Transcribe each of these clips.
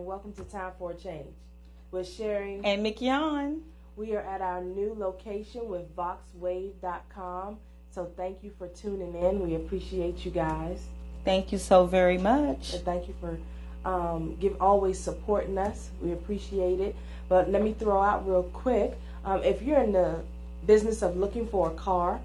and welcome to Time for a Change. We're sharing. And McYon. We are at our new location with VoxWav.com. So thank you for tuning in. We appreciate you guys. Thank you so very much. And thank you for um, give always supporting us. We appreciate it. But let me throw out real quick. Um, if you're in the business of looking for a car,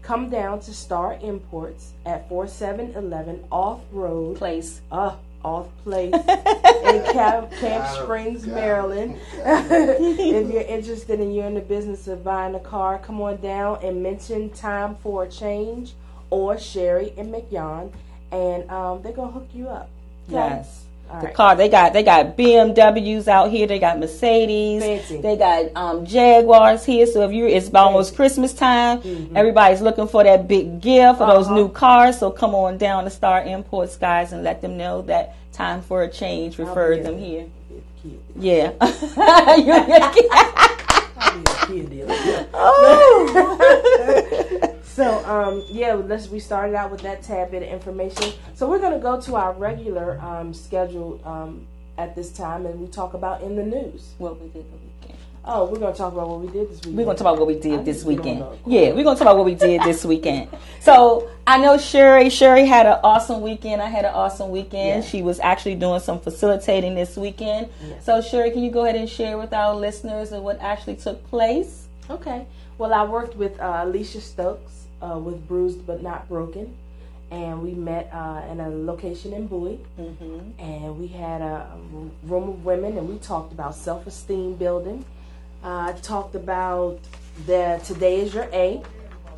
come down to Star Imports at 4711 Auth Road. Place. Uh, Auth place in Camp, Camp Springs, got 'em. Maryland. if you're interested and you're in the business of buying a car, come on down and mention Time for a Change or Sherry and McYon, and um, they're gonna hook you up. Okay? Yes. All the right. car they got they got BMWs out here. They got Mercedes. Fancy. They got um, Jaguars here. So if you it's almost Christmas time, everybody's looking for that big gift for those Mm-hmm. Uh-huh. new cars. So come on down to Star Imports, guys, and let them know that time for a change. Refer them a- here. be a kid. Yeah. I'll be a kid dealer. oh. So um, yeah, let's we started out with that tad bit of information. So we're gonna go to our regular um, schedule um, at this time, and we talk about in the news. what we did the weekend. Oh, we're gonna talk about what we did this weekend. We're gonna talk about what we I did this to get weekend. Yeah, we're gonna talk about what we did this weekend. So I know Sherry. Sherry had an awesome weekend. I had an awesome weekend. Yeah. She was actually doing some facilitating this weekend. Yes. So Sherry, can you go ahead and share with our listeners of what actually took place? Okay. Well, I worked with uh, Alicia Stokes uh, with Bruised but Not Broken, and we met uh, in a location in Bowie, Mm-hmm. and we had a room of women, and we talked about self-esteem building. Uh, I talked about the Today is Your A.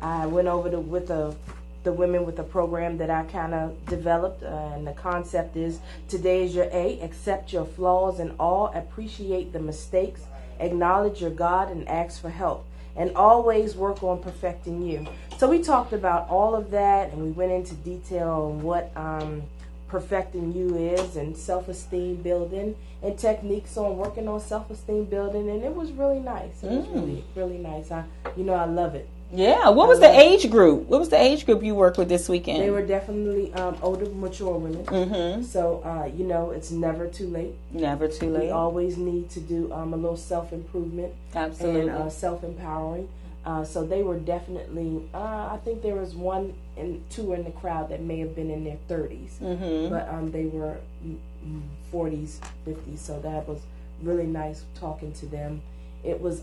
I went over to, with the the women with a program that I kind of developed, uh, and the concept is Today is Your A. Accept your flaws and all, appreciate the mistakes, acknowledge your God, and ask for help. And always work on perfecting you. So we talked about all of that, and we went into detail on what um, perfecting you is, and self-esteem building, and techniques on working on self-esteem building. And it was really nice. It was Mm. really, really nice. I, you know, I love it. Yeah. What was the age group? What was the age group you worked with this weekend? They were definitely um, older, mature women. Mm-hmm. So uh, you know, it's never too late. Never too late. We always need to do um, a little self-improvement Absolutely. and uh, self-empowering. Uh, so they were definitely. Uh, I think there was one and two in the crowd that may have been in their 30s, mm-hmm. but um, they were mm, mm, 40s, 50s. So that was really nice talking to them. It was.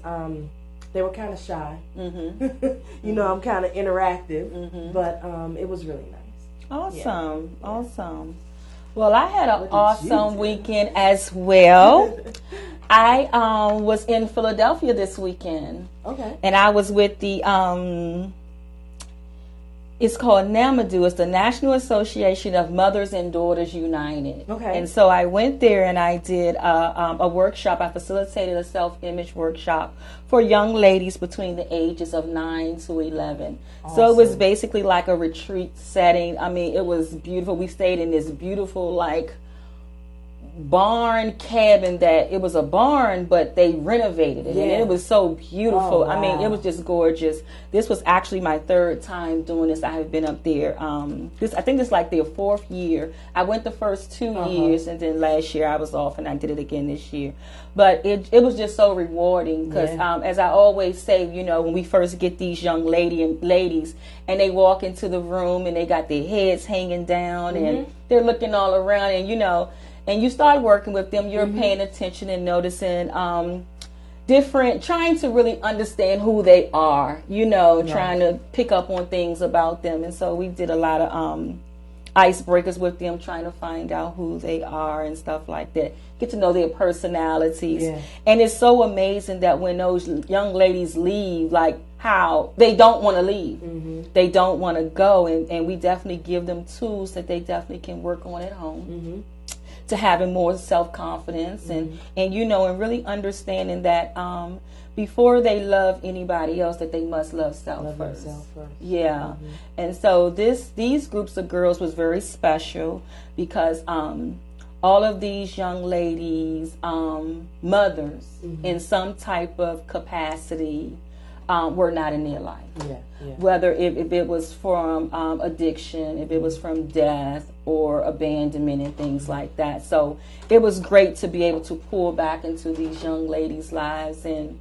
They were kind of shy. Mm-hmm. you know, I'm kind of interactive, Mhm. but um, it was really nice. Awesome. Awesome. Well, I had an What did you awesome weekend as well. I um, was in Philadelphia this weekend, Okay. and I was with the. Um, it's called NAMADU. It's the National Association of Mothers and Daughters United. Okay. And so I went there and I did a, um, a workshop. I facilitated a self-image workshop for young ladies between the ages of nine to eleven. So it was basically like a retreat setting. I mean, it was beautiful. We stayed in this beautiful like barn cabin that it was a barn but they renovated it and Yeah. it was so beautiful Oh, i mean it was just gorgeous this was actually my third time doing this i have been up there um this i think it's like the fourth year i went the first 2 Uh-huh. years and then last year i was off and i did it again this year but it, it was just so rewarding because Yeah. um, as i always say you know when we first get these young lady and ladies and they walk into the room and they got their heads hanging down and Mm-hmm. they're looking all around and you know and you start working with them you're Mm-hmm. paying attention and noticing um, different trying to really understand who they are you know trying to pick up on things about them. And so we did a lot of um icebreakers with them trying to find out who they are and stuff like that. Get to know their personalities. Yeah. and it's so amazing that when those young ladies leave like how they don't want to leave they don't want to go and, and we definitely give them tools that they definitely can work on at home to having more self confidence and and you know and really understanding that um, before they love anybody else that they must love self Love first. first. Yeah, and so this these groups of girls was very special because um, all of these young ladies, um, mothers in some type of capacity, um, were not in their life Yeah, yeah. whether if, if it was from um, addiction, if it was from death or abandonment and things like that. So it was great to be able to pull back into these young ladies' lives, and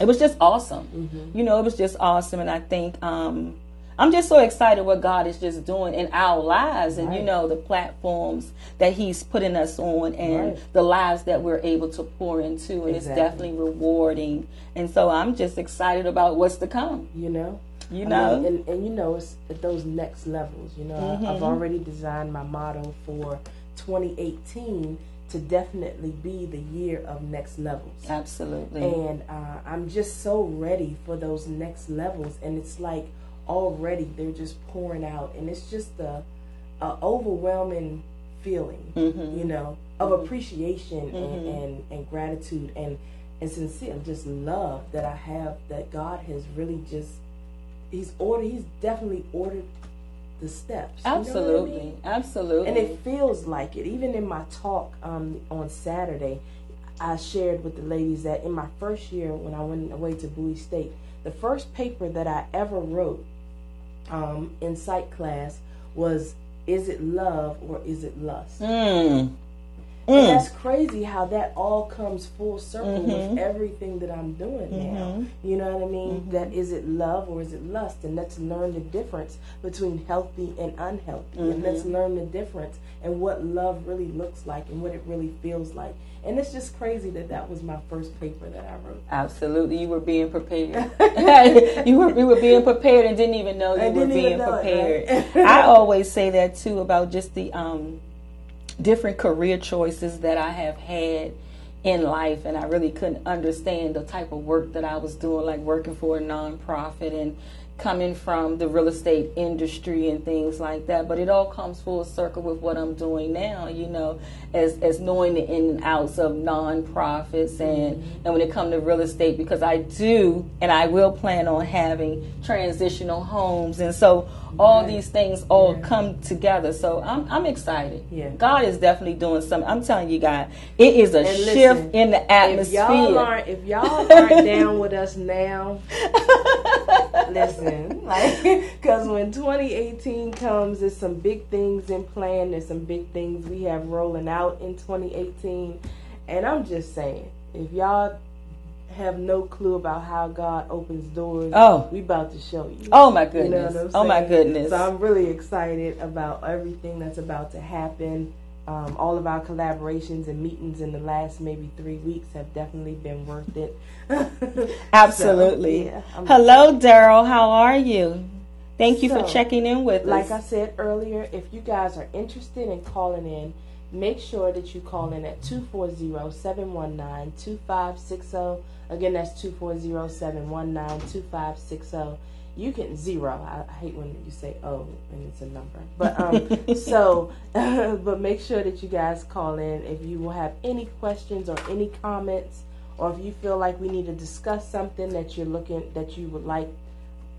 it was just awesome. You know, it was just awesome, and I think um, I'm just so excited what God is just doing in our lives, and you know the platforms that He's putting us on, and Right. the lives that we're able to pour into, and it's definitely rewarding. And so I'm just excited about what's to come. You know? You I know. mean, and, and you know, it's at those next levels. You know, I- I've mm-hmm. already designed my motto for 2018 to definitely be the year of next levels. Absolutely. And uh, I'm just so ready for those next levels. And it's like already they're just pouring out. And it's just a, a overwhelming feeling, mm-hmm. you know, of mm-hmm. appreciation and, and, and gratitude and, and sincere, just love that I have that God has really just, he's ordered, he's definitely ordered the steps. you know I Absolutely. mean? Absolutely. and it feels like it. Even in my talk um, on Saturday, I shared with the ladies that in my first year when I went away to Bowie State, the first paper that I ever wrote um, in psych class was "Is it love or is it lust?" Mm. Mm. And that's crazy how that all comes full circle with mm-hmm. everything that I'm doing now. Mm-hmm. You know what I mean? Mm-hmm. That is it love or is it lust? And let's learn the difference between healthy and unhealthy. And let's learn the difference and what love really looks like and what it really feels like. And it's just crazy that that was my first paper that I wrote. Absolutely. You were being prepared. you were you were being prepared and didn't even know you I were being know it, prepared. right? I always say that too about just the um different career choices that I have had in life and I really couldn't understand the type of work that I was doing like working for a nonprofit and coming from the real estate industry and things like that but it all comes full circle with what I'm doing now you know as as knowing the in and outs of nonprofits and and when it comes to real estate because I do and I will plan on having transitional homes. And so all these things all come together. So I'm I'm excited. Yeah. God is definitely doing something. I'm telling you guys it is a And listen, shift in the atmosphere. If y'all aren't if y'all aren't down with us now, listen, like, because when 2018 comes, there's some big things in plan. There's some big things we have rolling out in 2018, and I'm just saying, if y'all have no clue about how God opens doors, Oh. we about to show you. oh my You know goodness what I'm oh my goodness So I'm really excited about everything that's about to happen. Um, all of our collaborations and meetings in the last maybe three weeks have definitely been worth it. Absolutely. So, yeah, Hello, Daryl. How are you? Thank you for checking in with us. Like I said earlier, if you guys are interested in calling in, make sure that you call in at 240-719-2560. Again, that's 240-719-2560. You can zero. I, I hate when you say oh and it's a number. But um so but make sure that you guys call in if you will have any questions or any comments or if you feel like we need to discuss something that you're looking that you would like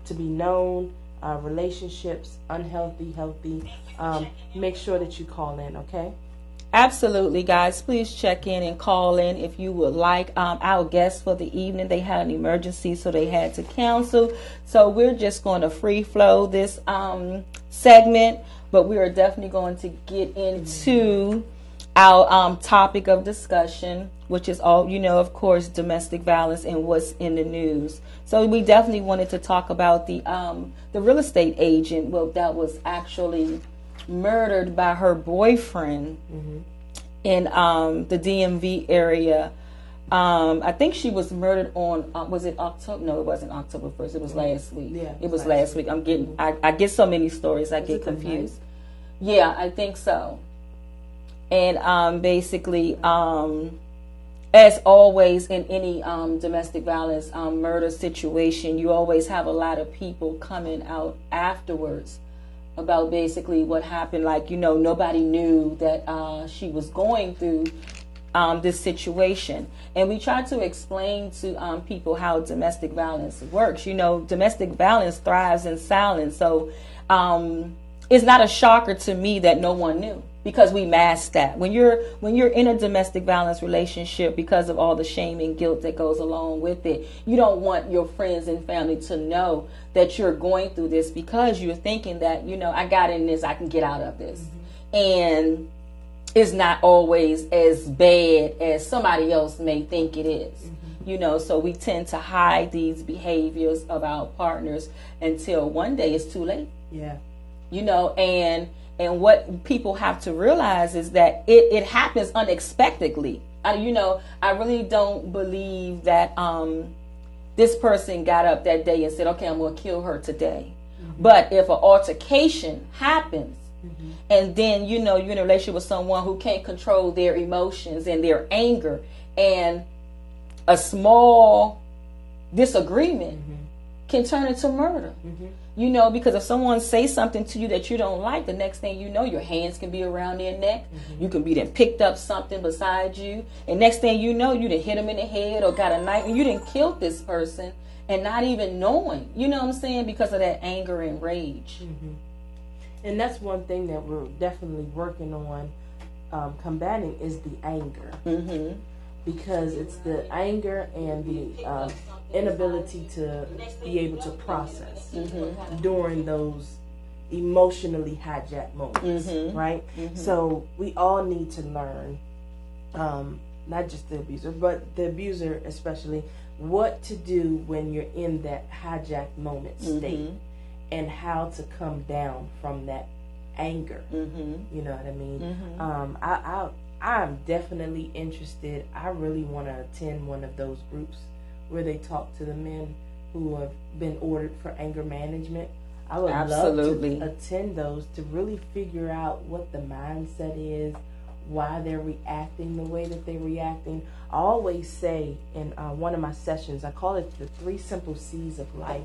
to be known, uh, relationships, unhealthy, healthy. Um, make sure that you call in, okay? Absolutely, guys. Please check in and call in if you would like. Um, our guests for the evening, they had an emergency, so they had to cancel. So we're just going to free flow this um, segment, but we are definitely going to get into our um, topic of discussion, which is all, you know, of course, domestic violence and what's in the news. So we definitely wanted to talk about the um, the real estate agent, well, that was actually murdered by her boyfriend in um, the DMV area Um, I think she was murdered on uh, was it October? No, it wasn't October first. It was last week. Yeah, it was last week. I'm getting I, I get so many stories I get confused. Yeah, I think so. And um, basically, um, as always in any um, domestic violence um, murder situation, you always have a lot of people coming out afterwards about basically what happened. Like, you know, nobody knew that uh, she was going through um, this situation. And we try to explain to um, people how domestic violence works. You know, domestic violence thrives in silence. So um, it's not a shocker to me that no one knew because we mask that. When you're when you're in a domestic violence relationship because of all the shame and guilt that goes along with it you don't want your friends and family to know that you're going through this because you're thinking that you know i got in this i can get out of this. Mm-hmm. And it's not always as bad as somebody else may think it is. Mm-hmm. you know so we tend to hide these behaviors of our partners until one day it's too late. Yeah. you know and and what people have to realize is that it, it happens unexpectedly. I, you know i really don't believe that um this person got up that day and said okay i'm going to kill her today. Mm-hmm. But if an altercation happens mm-hmm. and then you know you're in a relationship with someone who can't control their emotions and their anger and a small disagreement mm-hmm. can turn into murder you know because if someone says something to you that you don't like the next thing you know your hands can be around their neck. You can be then picked up something beside you. And next thing you know you didn't hit them in the head or got a knife and you didn't kill this person and not even knowing. You know what i'm saying? Because of that anger and rage. And that's one thing that we're definitely working on um, combating is the anger. mm-hmm. Because it's the anger and the um, inability to be able to process during those emotionally hijacked moments, right? So we all need to learn, um, not just the abuser, but the abuser especially, what to do when you're in that hijacked moment state and how to come down from that anger. You know what I mean? Um, I, I I'm definitely interested. I really want to attend one of those groups where they talk to the men who have been ordered for anger management. I would Absolutely. love to attend those to really figure out what the mindset is, why they're reacting the way that they're reacting. I always say in uh, one of my sessions, I call it the three simple C's of life,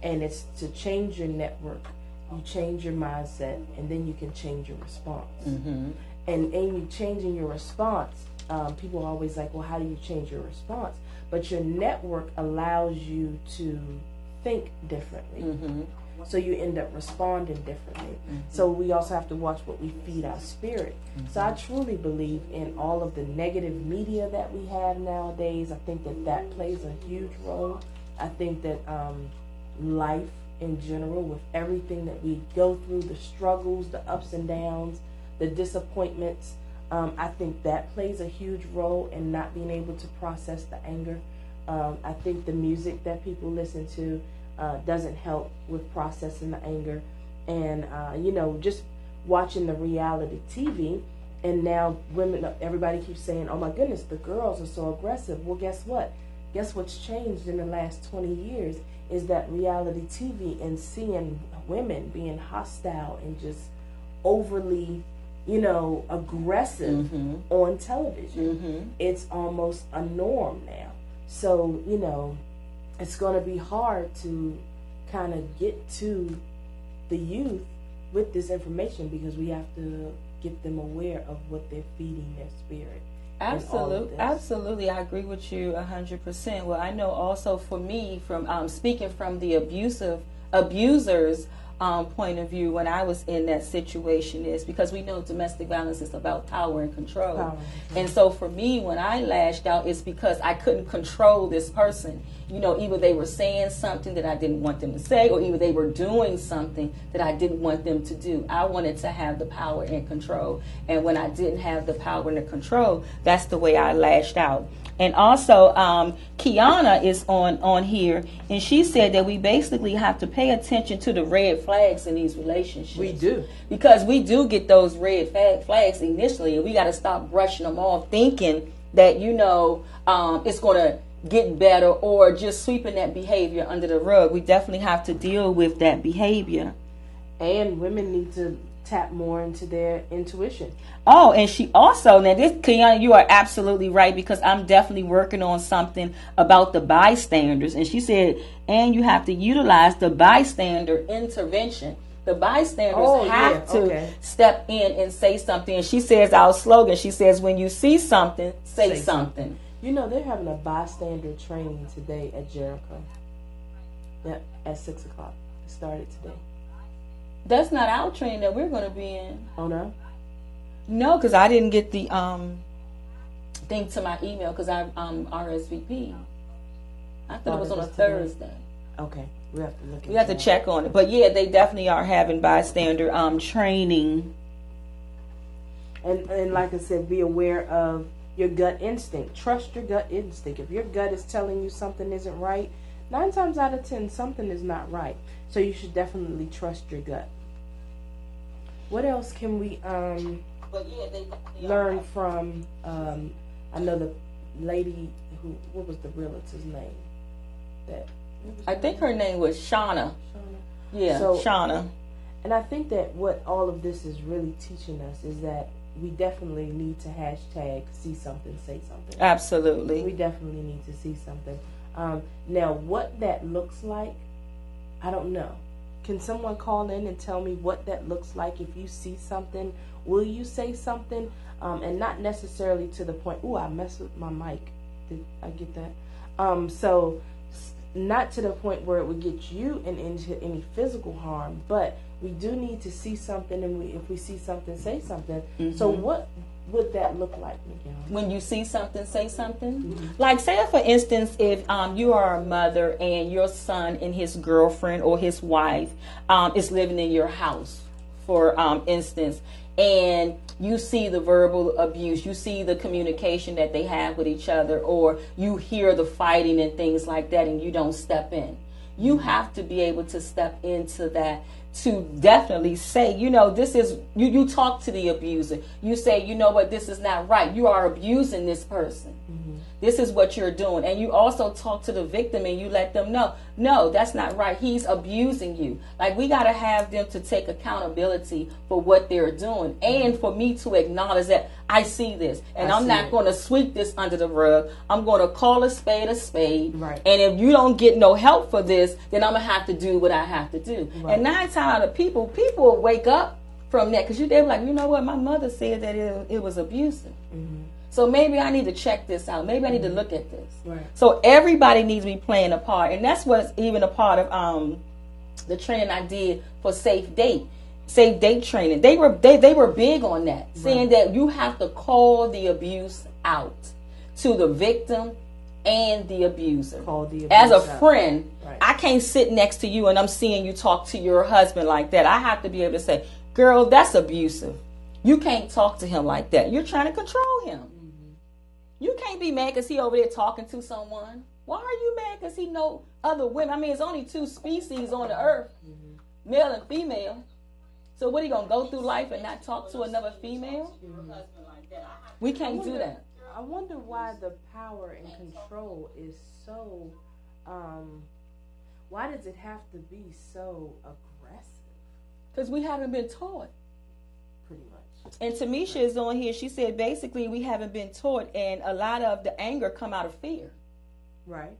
and it's to change your network, you change your mindset, and then you can change your response. And in you changing your response, um, people are always like, well, how do you change your response? But your network allows you to think differently. So you end up responding differently. So we also have to watch what we feed our spirit. So I truly believe in all of the negative media that we have nowadays. I think that that plays a huge role. I think that um, life in general, with everything that we go through, the struggles, the ups and downs, the disappointments, um, I think that plays a huge role in not being able to process the anger. Um, I think the music that people listen to uh, doesn't help with processing the anger. And, uh, you know, just watching the reality TV, and now women, everybody keeps saying, oh my goodness, the girls are so aggressive. Well, guess what? Guess what's changed in the last 20 years is that reality TV and seeing women being hostile and just overly, you know, aggressive on television. It's almost a norm now. So, you know, it's going to be hard to kind of get to the youth with this information because we have to get them aware of what they're feeding their spirit. in all of Absolutely, absolutely. I agree with you a hundred percent. Well, I know also for me, from um, speaking from the abusive abusers' um, point of view, when I was in that situation, is because we know domestic violence is about power and control. Power and And so for me, when I lashed out, it's because I couldn't control this person. You know, either they were saying something that I didn't want them to say, or either they were doing something that I didn't want them to do. I wanted to have the power and control. And when I didn't have the power and the control, that's the way I lashed out. And also, um, Kiana is on on here, and she said that we basically have to pay attention to the red flags in these relationships. We do. because we do get those red flag flags initially, and we got to stop brushing them off, thinking that you know um, it's going to get better or just sweeping that behavior under the rug. We definitely have to deal with that behavior. And women need to tap more into their intuition. Oh, and she also now this Kiana, you are absolutely right because I'm definitely working on something about the bystanders, and she said, and you have to utilize the bystander intervention. The bystanders Oh, have yeah, to okay. step in and say something. And she says our slogan. She says, when you see something, say, Say something. You know, they're having a bystander training today at Jericho. Yeah, at 6 o'clock. It started today. That's not our training that we're going to be in. Oh, no? No, because I didn't get the um thing to my email because I um RSVP. I thought Oh, it was on a today. Thursday. Okay. We have to look We have to check on it, but yeah, they definitely are having bystander um training. And, and like I said, be aware of your gut instinct. Trust your gut instinct. If your gut is telling you something isn't right, nine times out of ten, something is not right. So you should definitely trust your gut. What else can we um, But yeah, they definitely learn from? Um, I know the lady who. What was the realtor's name? That. I think her name was Shauna. Shauna? Yeah, So- Shauna. And I think that what all of this is really teaching us is that we definitely need to hashtag see something, say something. Absolutely. We definitely need to see something. Um, now, what that looks like, I don't know. Can someone call in and tell me what that looks like? If you see something, will you say something? Um, and not necessarily to the point, ooh, I messed with my mic. Did I get that? Um, so, not to the point where it would get you in, into any physical harm, but we do need to see something, and we, if we see something, say something. So, what would that look like, Miguel? when you see something, say something. Like, say, for instance, if um, you are a mother and your son and his girlfriend or his wife um, is living in your house, for um, instance, and you see the verbal abuse, you see the communication that they have with each other, or you hear the fighting and things like that, and you don't step in. You have to be able to step into that to definitely say, you know, this is you you talk to the abuser. You say, you know what, this is not right. You are abusing this person. Mm-hmm. This is what you're doing. And you also talk to the victim and you let them know, no, that's not right. He's abusing you. Like we got to have them to take accountability for what they're doing and for me to acknowledge that I see this and I I'm not going to sweep this under the rug. I'm going to call a spade a spade. Right. And if you don't get no help for this, then I'm going to have to do what I have to do. Right. And nine times out of people, people wake up from that because you they were like, you know what, my mother said that it, it was abusive. Mm-hmm. So maybe I need to check this out. Maybe I need to look at this. Right. So everybody needs to be playing a part, and that's what's even a part of um, the training I did for Safe Date, Safe Date training. They were they, they were big on that, saying that you have to call the abuse out to the victim and the abuser. Call the As a out. friend, Right. I can't sit next to you and I'm seeing you talk to your husband like that. I have to be able to say, "Girl, that's abusive. You can't talk to him like that. You're trying to control him." You can't be mad because he over there talking to someone. Why are you mad because he know other women? I mean, it's only two species on the earth, male and female. So what, he going to go through life and not talk to another female? We can't do that. I wonder why the power and control is so. Um, why does it have to be so aggressive? Because we haven't been taught. And Tamisha is on here. She said basically we haven't been taught, and a lot of the anger come out of fear. Right.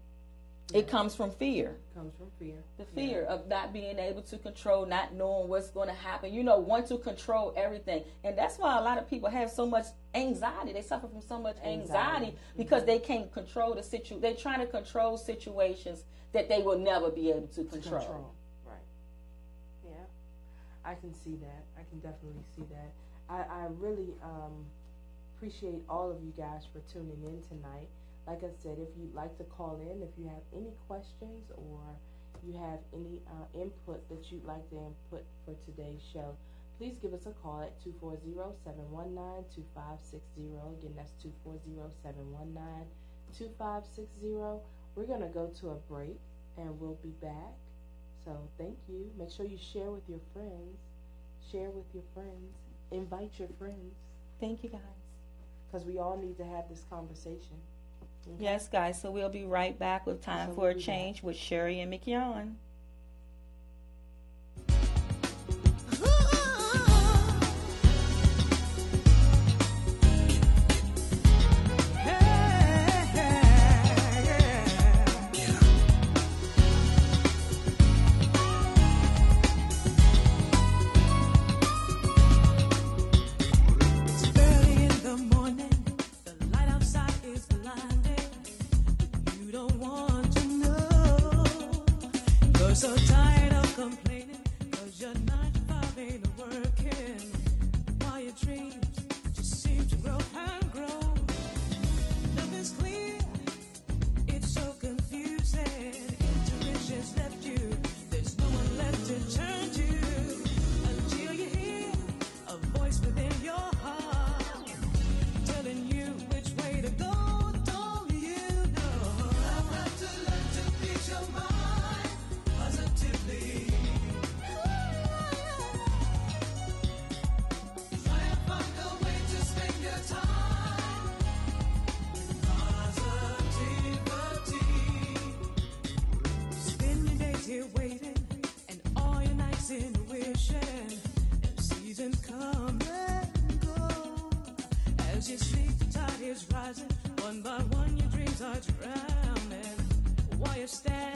It comes from fear. Comes from fear. The fear of not being able to control, not knowing what's going to happen. You know, want to control everything. And that's why a lot of people have so much anxiety. They suffer from so much anxiety, Anxiety. because they can't control the situ. They're trying to control situations that they will never be able to control. Control. Right. Yeah. I can see that. I can definitely see that. I, I really um, appreciate all of you guys for tuning in tonight. Like I said, if you'd like to call in, if you have any questions or you have any uh, input that you'd like to input for today's show, please give us a call at 240-719-2560. Again, that's 240-719-2560. We're going to go to a break and we'll be back. So thank you. Make sure you share with your friends. Share with your friends. Invite your friends. Thank you guys. because we all need to have this conversation. Yes, guys. So we'll be right back with time So for we'll a be back. change with Sherry and McYon. The tide is rising. One by one, your dreams are drowning. While you stand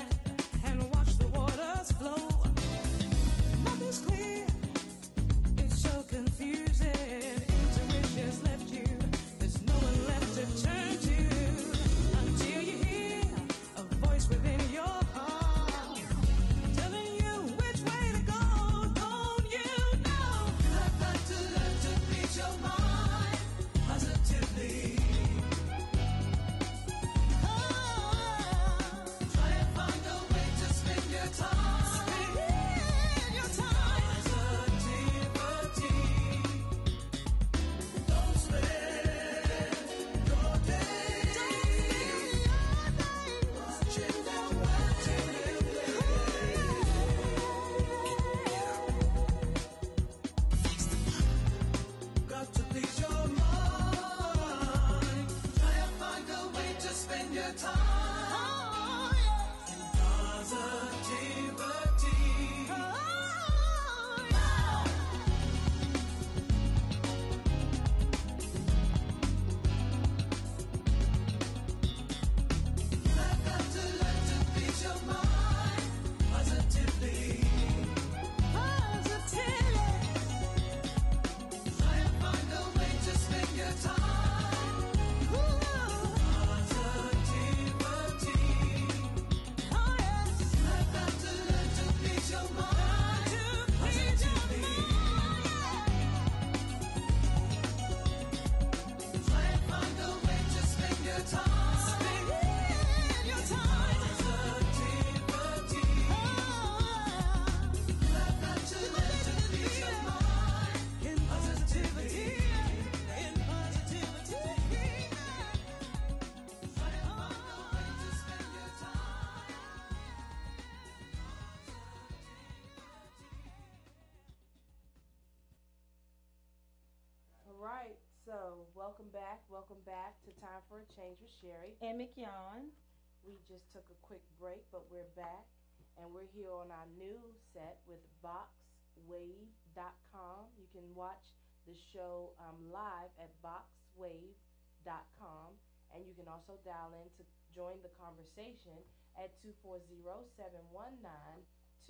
Change with Sherry. And McYon. We just took a quick break, but we're back and we're here on our new set with VoxWav.com. You can watch the show um, live at VoxWav.com and you can also dial in to join the conversation at 240-719-2560.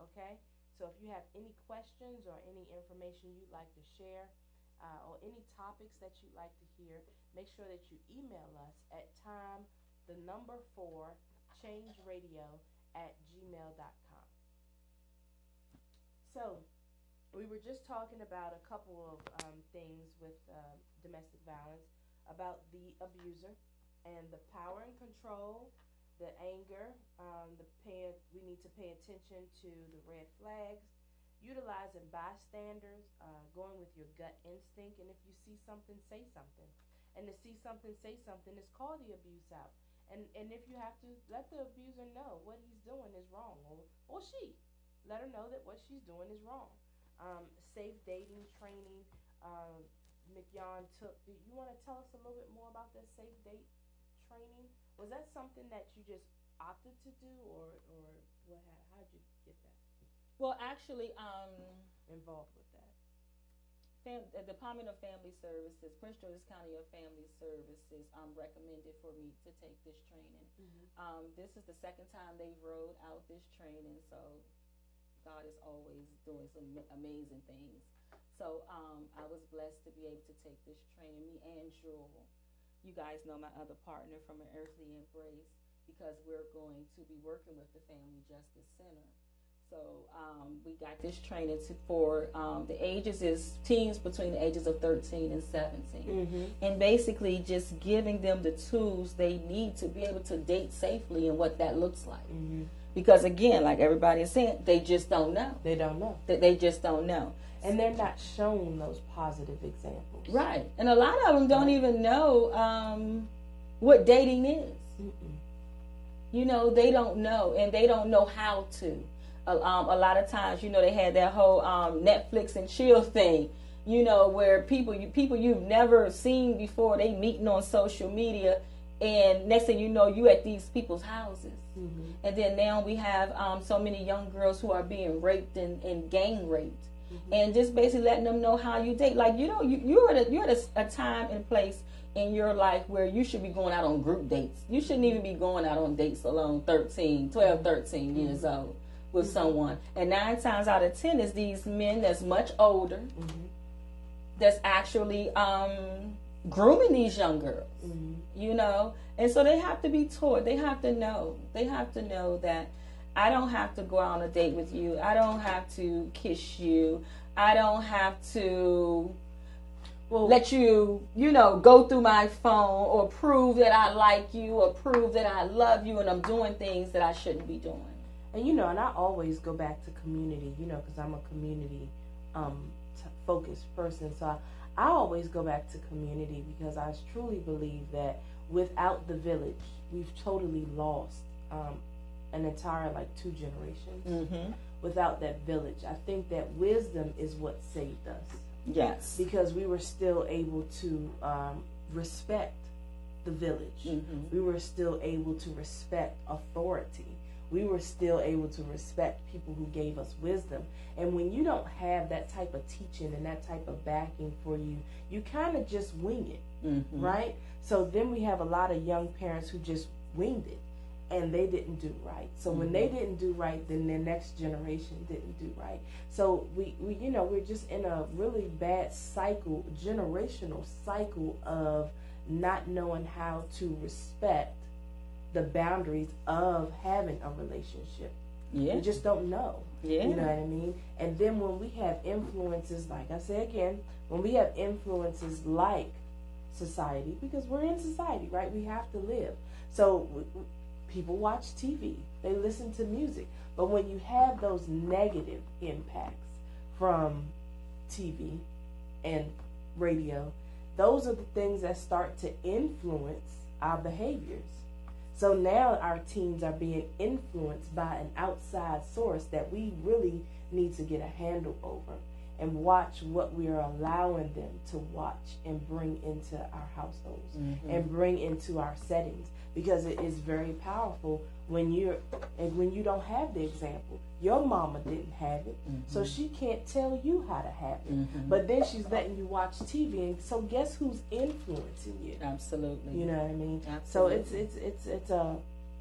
Okay? So if you have any questions or any information you'd like to share, uh, or any topics that you'd like to hear, make sure that you email us at time the number four change radio at gmail.com. So we were just talking about a couple of um, things with um domestic violence about the abuser and the power and control, the anger, um, the pay, we need to pay attention to the red flags, utilizing bystanders, uh, going with your gut instinct, and if you see something, say something. And to see something, say something is call the abuse out. And and if you have to, let the abuser know what he's doing is wrong, or or she, let her know that what she's doing is wrong. Um, safe dating training, um, McYon took. Do you want to tell us a little bit more about that safe date training? Was that something that you just opted to do, or or what? How did you Well, actually, um, involved with that? fam- the Department of Family Services, Prince George's County of Family Services, um, recommended for me to take this training. Um, this is the second time they've rolled out this training, so God is always doing some amazing things. So um, I was blessed to be able to take this training. Me and Jewel, you guys know my other partner from an Earthly Embrace, because we're going to be working with the Family Justice Center. So um, we got this training to, for um, the ages is teens between the ages of 13 and 17 Mm-hmm. and basically just giving them the tools they need to be able to date safely and what that looks like. Mm-hmm. Because again, like everybody is saying, they just don't know. They don't know, That they just don't know. and they're not shown those positive examples. Right. And a lot of them don't even know um, what dating is. Mm-mm. You know, they don't know, and they don't know how to. Um, a lot of times, you know, they had that whole um, Netflix and chill thing. You know, where people you people you've never seen before they meeting on social media, and next thing you know, you at these people's houses. Mm-hmm. And then now we have um, so many young girls who are being raped and, and gang raped. And just basically letting them know how you date. Like, you know, you, you're at, a, you're at a, a time and place in your life where you should be going out on group dates. You shouldn't even be going out on dates alone 13, 12, 13 years old with someone. And nine times out of 10 is these men that's much older that's actually um, grooming these young girls you know? And so they have to be taught they have to know they have to know that i don't have to go out on a date with you i don't have to kiss you i don't have to Well, let you you know go through my phone or prove that i like you or prove that i love you and i'm doing things that i shouldn't be doing And you know, and I always go back to community, you know, because I'm a community um, t- focused person. So I, I always go back to community because I truly believe that without the village, we've totally lost um, an entire like two generations. mm-hmm. Without that village, I think that wisdom is what saved us yes because we were still able to um, respect the village. Mhm. We were still able to respect authority. We were still able to respect people who gave us wisdom. And when you don't have that type of teaching and that type of backing for you, you kind of just wing it, mm-hmm. right? So then we have a lot of young parents who just winged it and they didn't do right. So when they didn't do right, then their next generation didn't do right. So we, we you know, we're just in a really bad cycle, generational cycle of not knowing how to respect the boundaries of having a relationship. yeah We just don't know. yeah You know what I mean? And then when we have influences, like I say again, when we have influences like society, because we're in society, right? We have to live. So w- w- people watch TV, they listen to music. But when you have those negative impacts from TV and radio, those are the things that start to influence our behaviors. So now our teens are being influenced by an outside source that we really need to get a handle over and watch what we are allowing them to watch and bring into our households mm-hmm. and bring into our settings because it is very powerful when you're and when you don't have the example. Your mama didn't have it so mm-hmm. she can't tell you how to have it. Mm-hmm. But then she's letting you watch tv and so guess who's influencing you? Absolutely. You know what I mean? absolutely. So it's it's it's it's a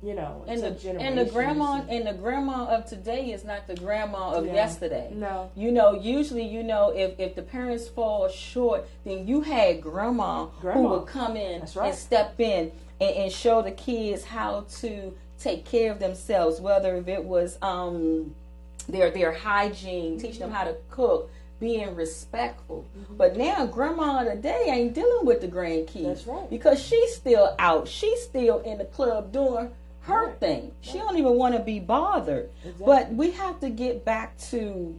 you know and the and the grandma and the grandma of today is not the grandma of Yeah. yesterday. No. You know, usually you know if if the parents fall short, then you had grandma, who would come in right. and step in and, and show the kids how to take care of themselves, whether if it was um their their hygiene, teaching them how to cook. Being respectful, but now grandma of today ain't dealing with the grandkids. Mm-hmm. That's right. Because she's still out. She's still in the club doing her Right. thing. She don't even want to be bothered. Exactly. But we have to get back to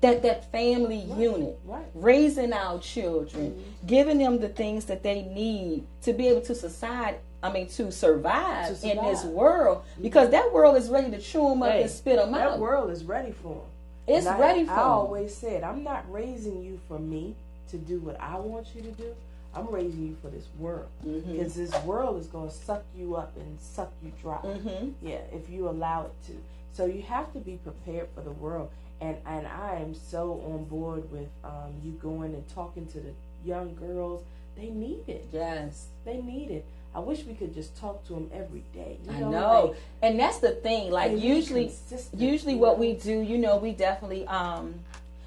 that that family unit, right. raising our children, mm-hmm. giving them the things that they need to be able to society. I mean, to survive, To in this world, mm-hmm. because that world is ready to chew them up Hey, and spit them that out. That world is ready for them. it's And I- ready for I always said I'm not raising you for me. to do what I want you to do, I'm raising you for this world Mhm. because this world is going to suck you up and suck you dry. Mhm. Yeah, if you allow it to. So you have to be prepared for the world. And and I am so on board with um, you going and talking to the young girls. They need it. Yes. They need it. I wish we could just talk to them every day. You I know, know. like, and that's the thing. Like usually usually what we do, you know, we definitely um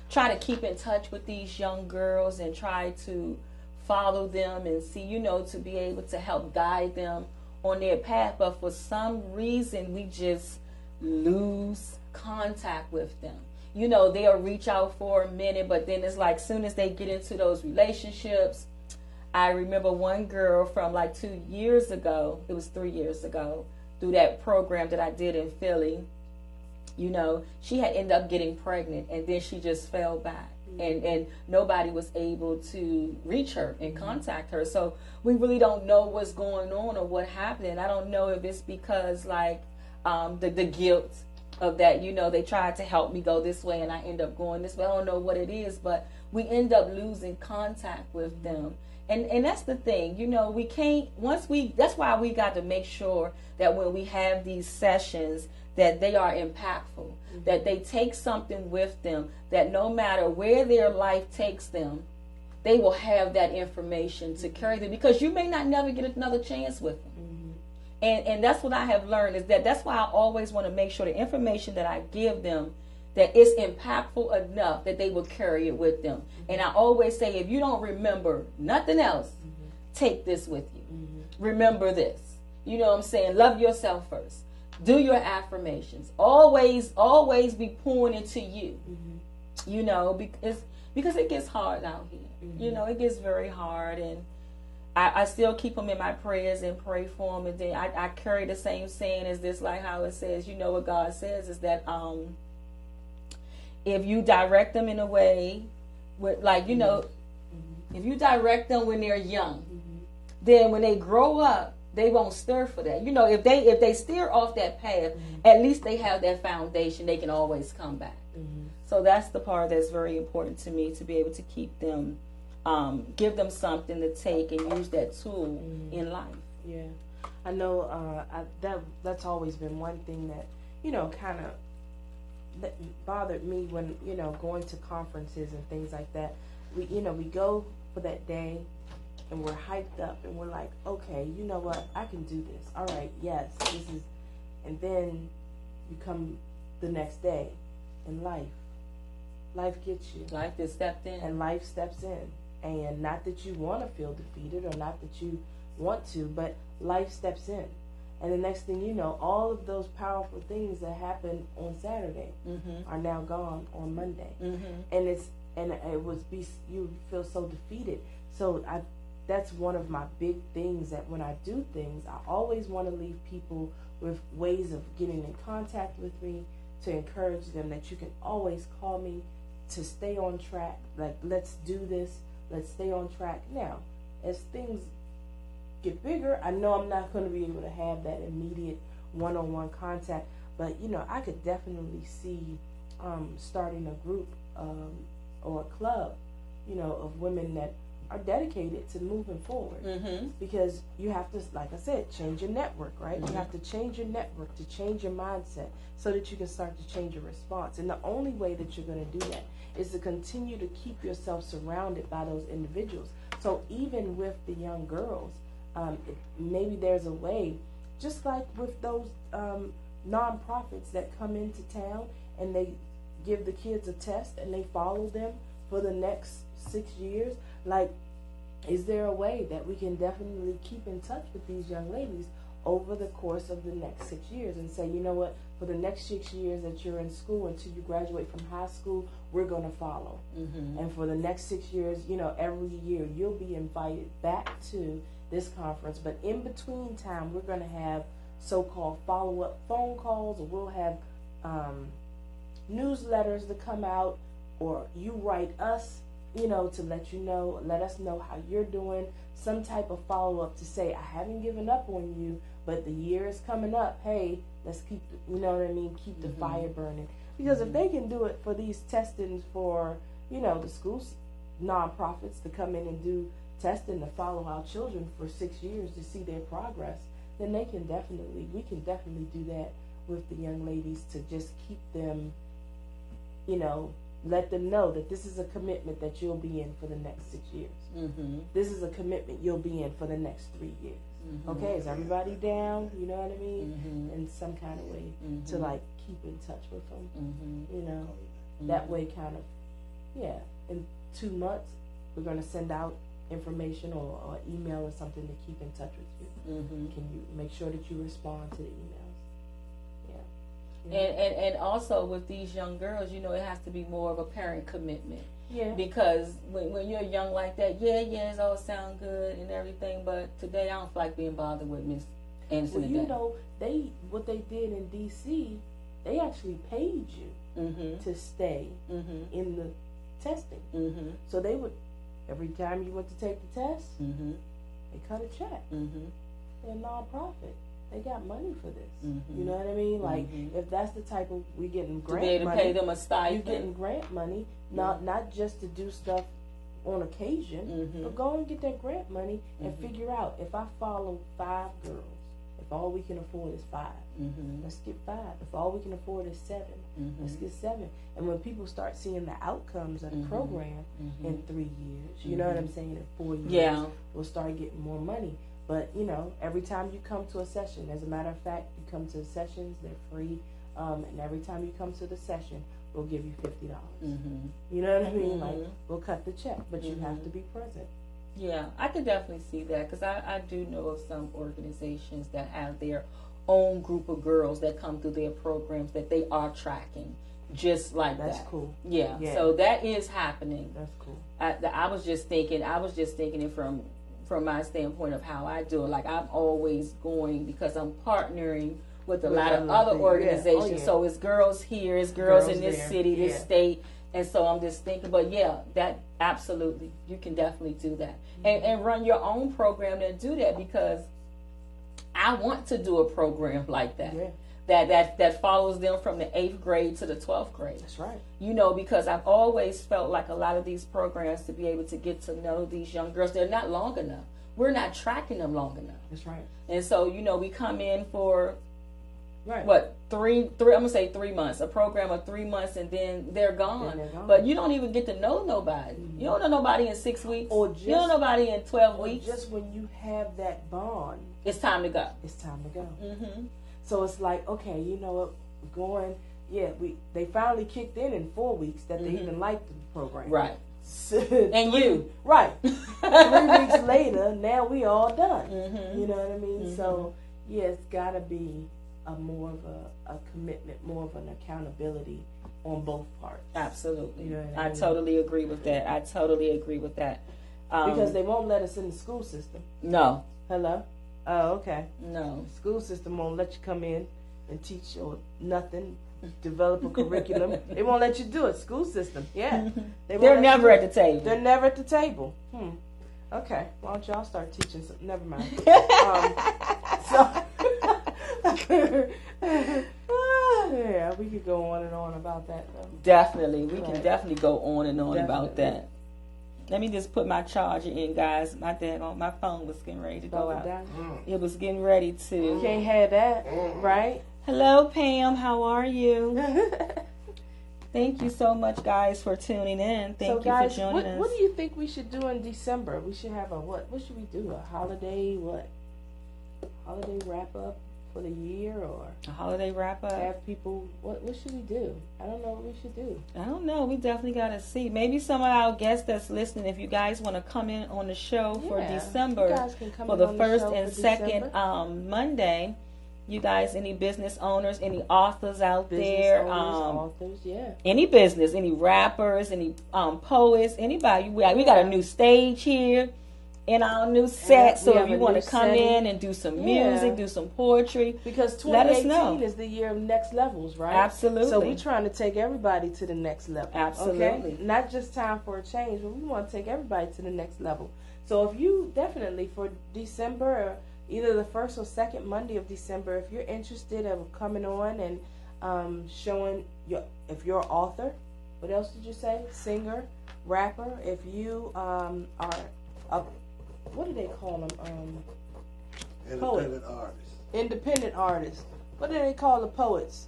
try to keep in touch with these young girls and try to follow them and see, you know, to be able to help guide them on their path. But for some reason, we just lose contact with them. You know, they'll reach out for a minute, but then it's like soon as they get into those relationships. I remember one girl from like two years ago, it was three years ago, through that program that I did in Philly you know she had ended up getting pregnant and then she just fell back and and nobody was able to reach her and contact her. So we really don't know what's going on or what happened. I don't know if it's because like um the the guilt of that you know they tried to help me go this way and i end up going this way. I don't know what it is but we end up losing contact with them. And and that's the thing you know we can't once we that's why we got to make sure that when we have these sessions that they are impactful mm-hmm. that they take something with them that no matter where their life takes them they will have that information to mm-hmm. carry them because you may not never get another chance with them. Mm-hmm. And and that's what i have learned is that that's why i always want to make sure the information that i give them that it's impactful enough that they will carry it with them. And i always say if you don't remember nothing else take this with you. Remember this. You know what i'm saying? Love yourself first do your affirmations. Always always be pouring into you. Mm-hmm. You know because because it gets hard out here. Mm-hmm. You know it gets very hard and I, I still keep them in my prayers and pray for them and then I, I carry the same saying as this like how it says you know what god says is that um if you direct them in a way with like you know mm-hmm. if you direct them when they're young then when they grow up they won't stir for that. You know if they if they steer off that path at least they have that foundation. They can always come back. So that's the part that's very important to me to be able to keep them um, give them something to take and use that tool in life. Yeah, I know. Uh, I, that that's always been one thing that you know kind of that bothered me when you know going to conferences and things like that. We you know we go for that day and we're hyped up and we're like, okay, you know what, I can do this. All right, yes, this is, and then you come the next day, and life, life gets you. Life is stepped in. And life steps in. And not that you want to feel defeated or not that you want to but life steps in. And the next thing you know all of those powerful things that happened on saturday mm-hmm. are now gone on monday. Mm-hmm. and it's and it was be you feel so defeated. So i that's one of my big things that when i do things i always want to leave people with ways of getting in contact with me to encourage them that you can always call me to stay on track like let's do this let's stay on track. Now as things get bigger i know i'm not going to be able to have that immediate one-on-one contact but you know i could definitely see um, starting a group um, or a club you know of women that are dedicated to moving forward. Mm-hmm. because you have to like i said change your network right? You have to change your network to change your mindset so that you can start to change your response. And the only way that you're going to do that is to continue to keep yourself surrounded by those individuals. So even with the young girls um, it, maybe there's a way just like with those um, nonprofits that come into town and they give the kids a test and they follow them for the next six years like is there a way that we can definitely keep in touch with these young ladies over the course of the next six years and say, you know what, for the next six years that you're in school until you graduate from high school, we're going to follow. Mm-hmm. And for the next six years, you know, every year you'll be invited back to this conference. But in between time, we're going to have so called follow up phone calls, or we'll have um, newsletters that come out, or you write us, you know, to let you know, let us know how you're doing. Some type of follow up to say, I haven't given up on you, but the year is coming up. Hey, let's keep, you know what I mean, keep the mm-hmm. fire burning. Because if they can do it for these testings for, you know, the schools nonprofits to come in and do testing to follow our children for six years to see their progress, then they can definitely, we can definitely do that with the young ladies to just keep them, you know, let them know that this is a commitment that you'll be in for the next six years. Mm-hmm. This is a commitment you'll be in for the next three years. Okay, is everybody down? You know what I mean? Mm-hmm. In some kind of way to like keep in touch with them. Mm-hmm. You know, that way, kind of, yeah. In two months, we're gonna send out information or, or email or something to keep in touch with you. Mm-hmm. Can you make sure that you respond to the emails? Yeah. And, and and also with these young girls, you know, it has to be more of a parent commitment Yeah. because when, when you're young like that, yeah, yeah, it's all sound good and everything, but today I don't feel like being bothered with Miss Anderson Well, today. you know, they what they did in D.C. They actually paid you mm-hmm. to stay Mm-hmm. in the testing. Mm-hmm. So they would every time you went to take the test, Mm-hmm. they cut a check. Mm-hmm. They're a nonprofit. They got money for this. Mhm. You know what I mean? Like Mhm. if that's the type of we getting grant To be able to money, pay them a stipend. you stipend. getting grant money, not not just to do stuff on occasion, Mhm. but go and get that grant money and Mhm. figure out if I follow five girls, if all we can afford is five, Mm-hmm. let's get five. If all we can afford is 7 let's Mm-hmm. get seven. And when people start seeing the outcomes of the program in three years, you know what I'm saying? In four years, Yeah. we'll start getting more money. But you know, every time you come to a session, as a matter of fact, you come to the sessions, they're free. Um, and every time you come to the session, we'll give you fifty dollars. Mm-hmm. You know what I mean? Like Mhm. we'll cut the check, but you have to be present. Yeah, I could definitely see that because I, I do know of some organizations that have their own group of girls that come through their programs that they are tracking just like That's that. cool. Yeah, Yeah. so that is happening. That's cool. I, I was just thinking, I was just thinking it from from my standpoint of how I do it. Like I'm always going because I'm partnering with a With lot of other other things, yeah. Oh, organizations. yeah. So it's girls here, it's girls, Girls in this there, city, this yeah. state, and so I'm just thinking. But yeah, that absolutely, you can definitely do that, mm-hmm. and and run your own program and do that because I want to do a program like that. That, that that follows them from the eighth grade to the twelfth grade that's right. you know, because I've always felt like a lot of these programs to be able to get to know these young girls, they're not long enough. We're not tracking them long enough. That's right. And so, you know, we come in for Right. what three, three? I'm gonna say three months, a program of three months, and then they're gone. They're gone. But you don't even get to know nobody. You don't know nobody in six weeks. Or you don't know nobody in twelve weeks. just when you have that bond, it's time to go. it's time to go. hmm So it's like, okay, you know what, going, yeah, we they finally kicked in in four weeks that they Mhm. even liked the program. Right. and And you. right. Three weeks later, now we all done. hmm You know what I mean? So yeah, it's gotta be a more of a, a commitment, more of an accountability on both parts. Absolutely. You know I I totally agree with that. I totally agree with that. Um, Because they won't let us in the school system. no, Hello? Oh, okay. no. school system won't let you come in and teach or nothing, develop a curriculum. They won't let you do it. School system, yeah. they. They're never at the table. They're never at the table. Hmm. Okay. Why don't y'all start teaching? Some, never mind. Um, so, yeah, we could go on and on about that though. definitely, we can definitely go on and on about that. Let me just put my charger in, guys. My dad on oh, my phone was getting ready to go out. that. Mm. It was getting ready You to. can't mm. have that, right? Hello, Pam. How are you? Thank you so much, guys, for tuning in. Thank so you guys, for joining what, us. what do you think we should do in December? We should have a what? What should we do? A holiday? What? Holiday wrap up for the year, or A holiday wrap up. have people? What? What should we do? I don't know what we should do. I don't know. We definitely got to see. Maybe some of our guests that's listening, if you guys want to come in on the show for December, you guys can come for the first show and second um, Monday, you guys, any business owners, any authors out Business there, owners, um, authors, yeah. any business, any rappers, any um, poets, anybody. We, we got a new stage here in our new set. so if you want to come setting. in and do some Yeah. music, do some poetry, Because Let us 2018 know. is the year of next levels, right? Absolutely. So we're trying to take everybody to the next level. Absolutely. Okay? Not just time for a change, but we want to take everybody to the next level. So if you definitely for December, either the first or second Monday of December, if you're interested in coming on and um, showing your, if you're an author, what else did you say? Singer, rapper. If you um, are a, what do they call them? Um, Independent artist. independent artists. What do they call the poets?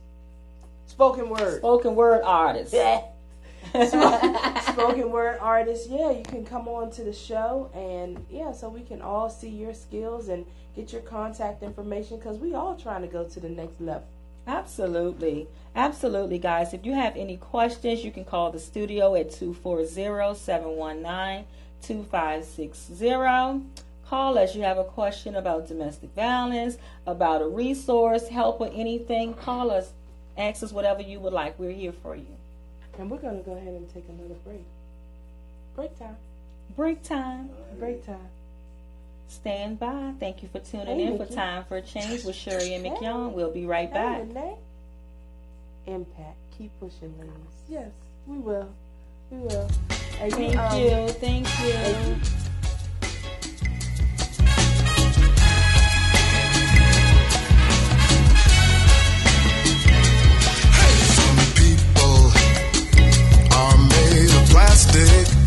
Spoken word. Spoken word artists. Yeah. spoken word artist, yeah, you can come on to the show and yeah, so we can all see your skills and get your contact information because we all trying to go to the next level. Absolutely. Absolutely, guys. If you have any questions, you can call the studio at 240-719-2560. Call us. You have a question about domestic violence, about a resource, help or anything. Call us. Ask us whatever you would like. We're here for you. And we're gonna go ahead and take another break. Break time. Break time. Break time. Stand by. Thank you for tuning Hey, in for Time for a Change with Sherry and Hey. Mignon. We'll be right Hey, back. Renee. Impact. Keep pushing, ladies. Yes, we will. We will. And Thank um, you. Thank you. Thank you. Some people are made of plastic.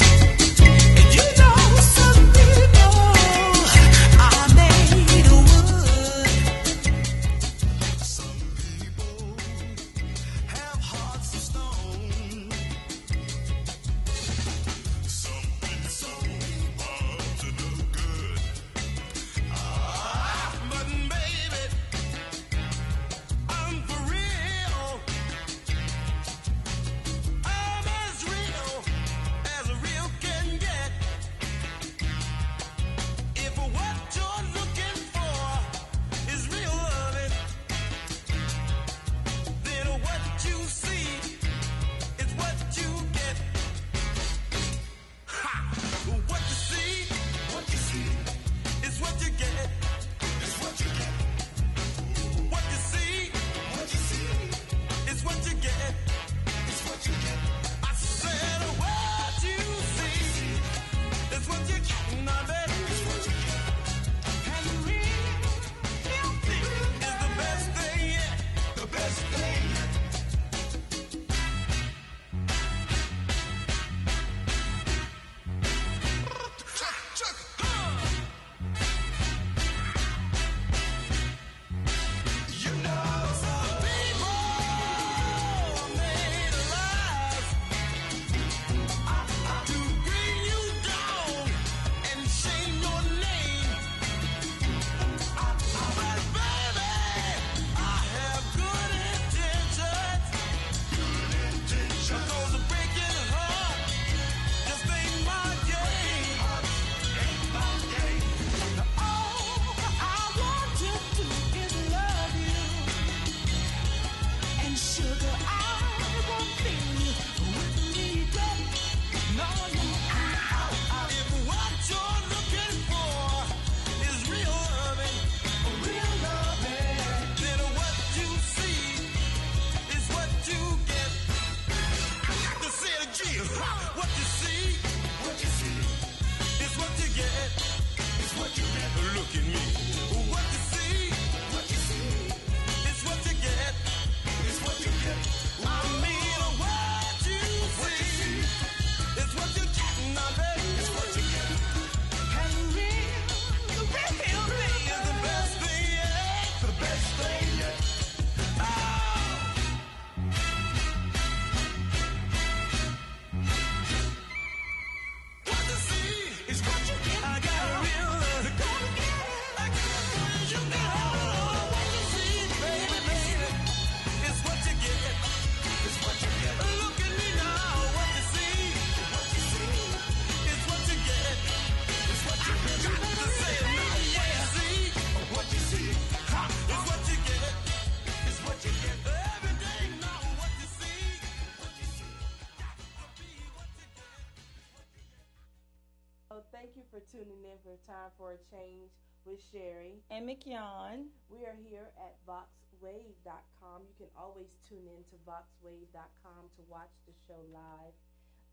Time for a Change with Sherry. And Mignon. We are here at VoxWav.com. You can always tune in to VoxWav.com to watch the show live.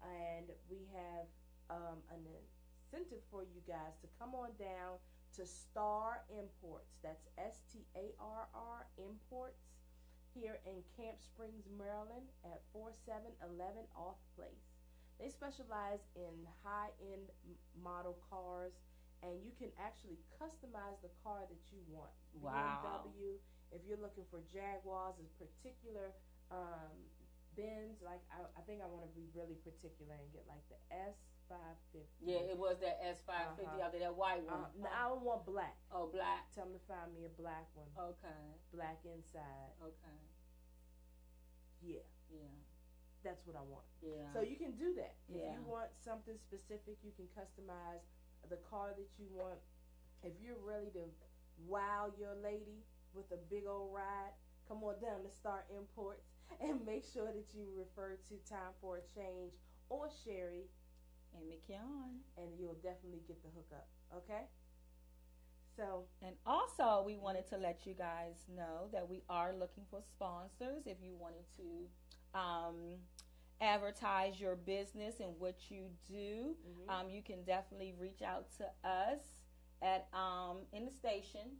And we have um, an incentive for you guys to come on down to Starr Imports. That's S T A R R Imports here in Camp Springs, Maryland at 4711 Auth Place. They specialize in high end model cars, and you can actually customize the car that you want. Wow. BMW, if you're looking for Jaguars, a particular um, Benz, like I, I think I want to be really particular and get like the S550. Yeah, it was that S five fifty Uh-huh. out there, that white one. Uh, no, I don't want black. oh, black. Tell them to find me a black one. Okay. Black inside. Okay. Yeah, Yeah. that's what I want. Yeah. So you can do that. Yeah. If you want something specific, you can customize the car that you want. If you're ready to wow your lady with a big old ride, come on down to Starr Imports and make sure that you refer to Time for a Change or Sherry, and Mignon. and you'll definitely get the hookup. Okay? So, And also, we wanted to let you guys know that we are looking for sponsors. If you wanted to um, advertise your business and what you do, um, you can definitely reach out to us at um, in the station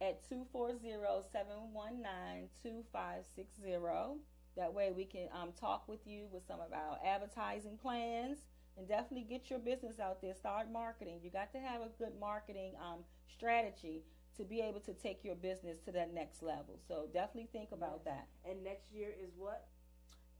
at 240-719-2560. That way we can um, talk with you with some of our advertising plans and definitely get your business out there. Start marketing. You got to have a good marketing um, strategy to be able to take your business to that next level. So definitely think about that. and next year is what?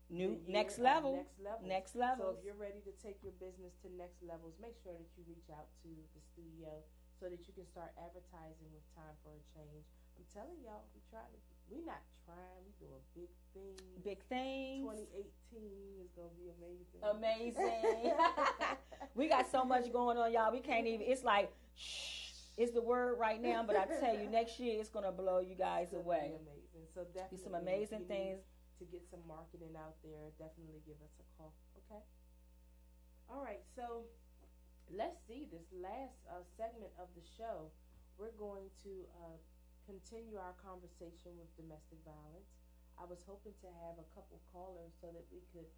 New next level. Next level. Next So if you're ready to take your business to next levels, make sure that you reach out to the studio so that you can start advertising with Time for a Change. I'm telling y'all, we trying to. We not trying. We doing big things. Big things. 2018 is gonna be amazing. Amazing. we got so much going on, y'all. We can't even. It's like shh. It's the word right now, but I tell you, next year it's gonna blow you guys away. Be amazing. So definitely some amazing things. To get some marketing out there. Definitely give us a call. Okay. All right. So let's see this last uh, segment of the show. We're going to uh, continue our conversation with domestic violence. I was hoping to have a couple callers so that we could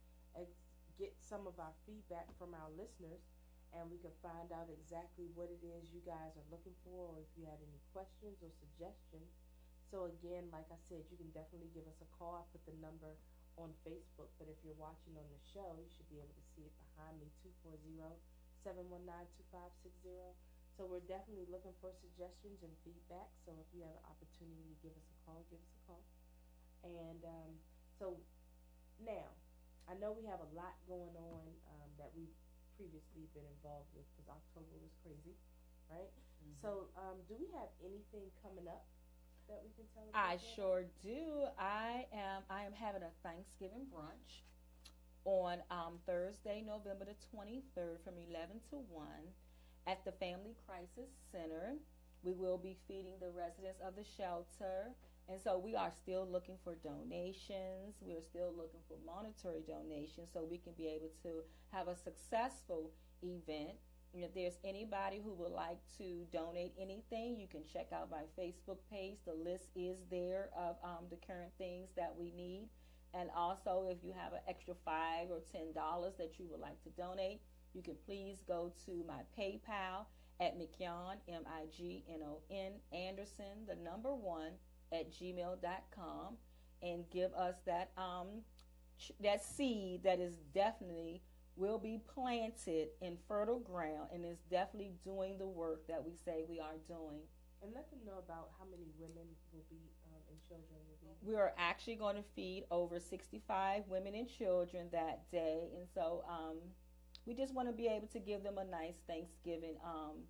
get some of our feedback from our listeners and we could find out exactly what it is you guys are looking for or if you had any questions or suggestions. So again, like I said, you can definitely give us a call. I put the number on Facebook, but if you're watching on the show, you should be able to see it behind me, 240-719-2560. So we're definitely looking for suggestions and feedback. So if you have an opportunity to give us a call, give us a call. And um, so now, I know we have a lot going on um, that we've previously been involved with because October was crazy, right? So um, do we have anything coming up that we can tell? I sure do. I am. I am having a Thanksgiving brunch on um, Thursday, November the twenty third, from eleven to one, at the Family Crisis Center. We will be feeding the residents of the shelter, and so we are still looking for donations. We are still looking for monetary donations so we can be able to have a successful event. And if there's anybody who would like to donate anything, you can check out my Facebook page. The list is there of um, the current things that we need. And also, if you have an extra five or ten dollars that you would like to donate, you can please go to my PayPal at Mignon, M I G N O N, Anderson, the number one, at gmail.com, and give us that um, that seed that is definitely will be planted in fertile ground and is definitely doing the work that we say we are doing. And let them know about how many women will be um, and children will be. We are actually going to feed over 65 women and children that day, and so um, we just want to be able to give them a nice Thanksgiving um,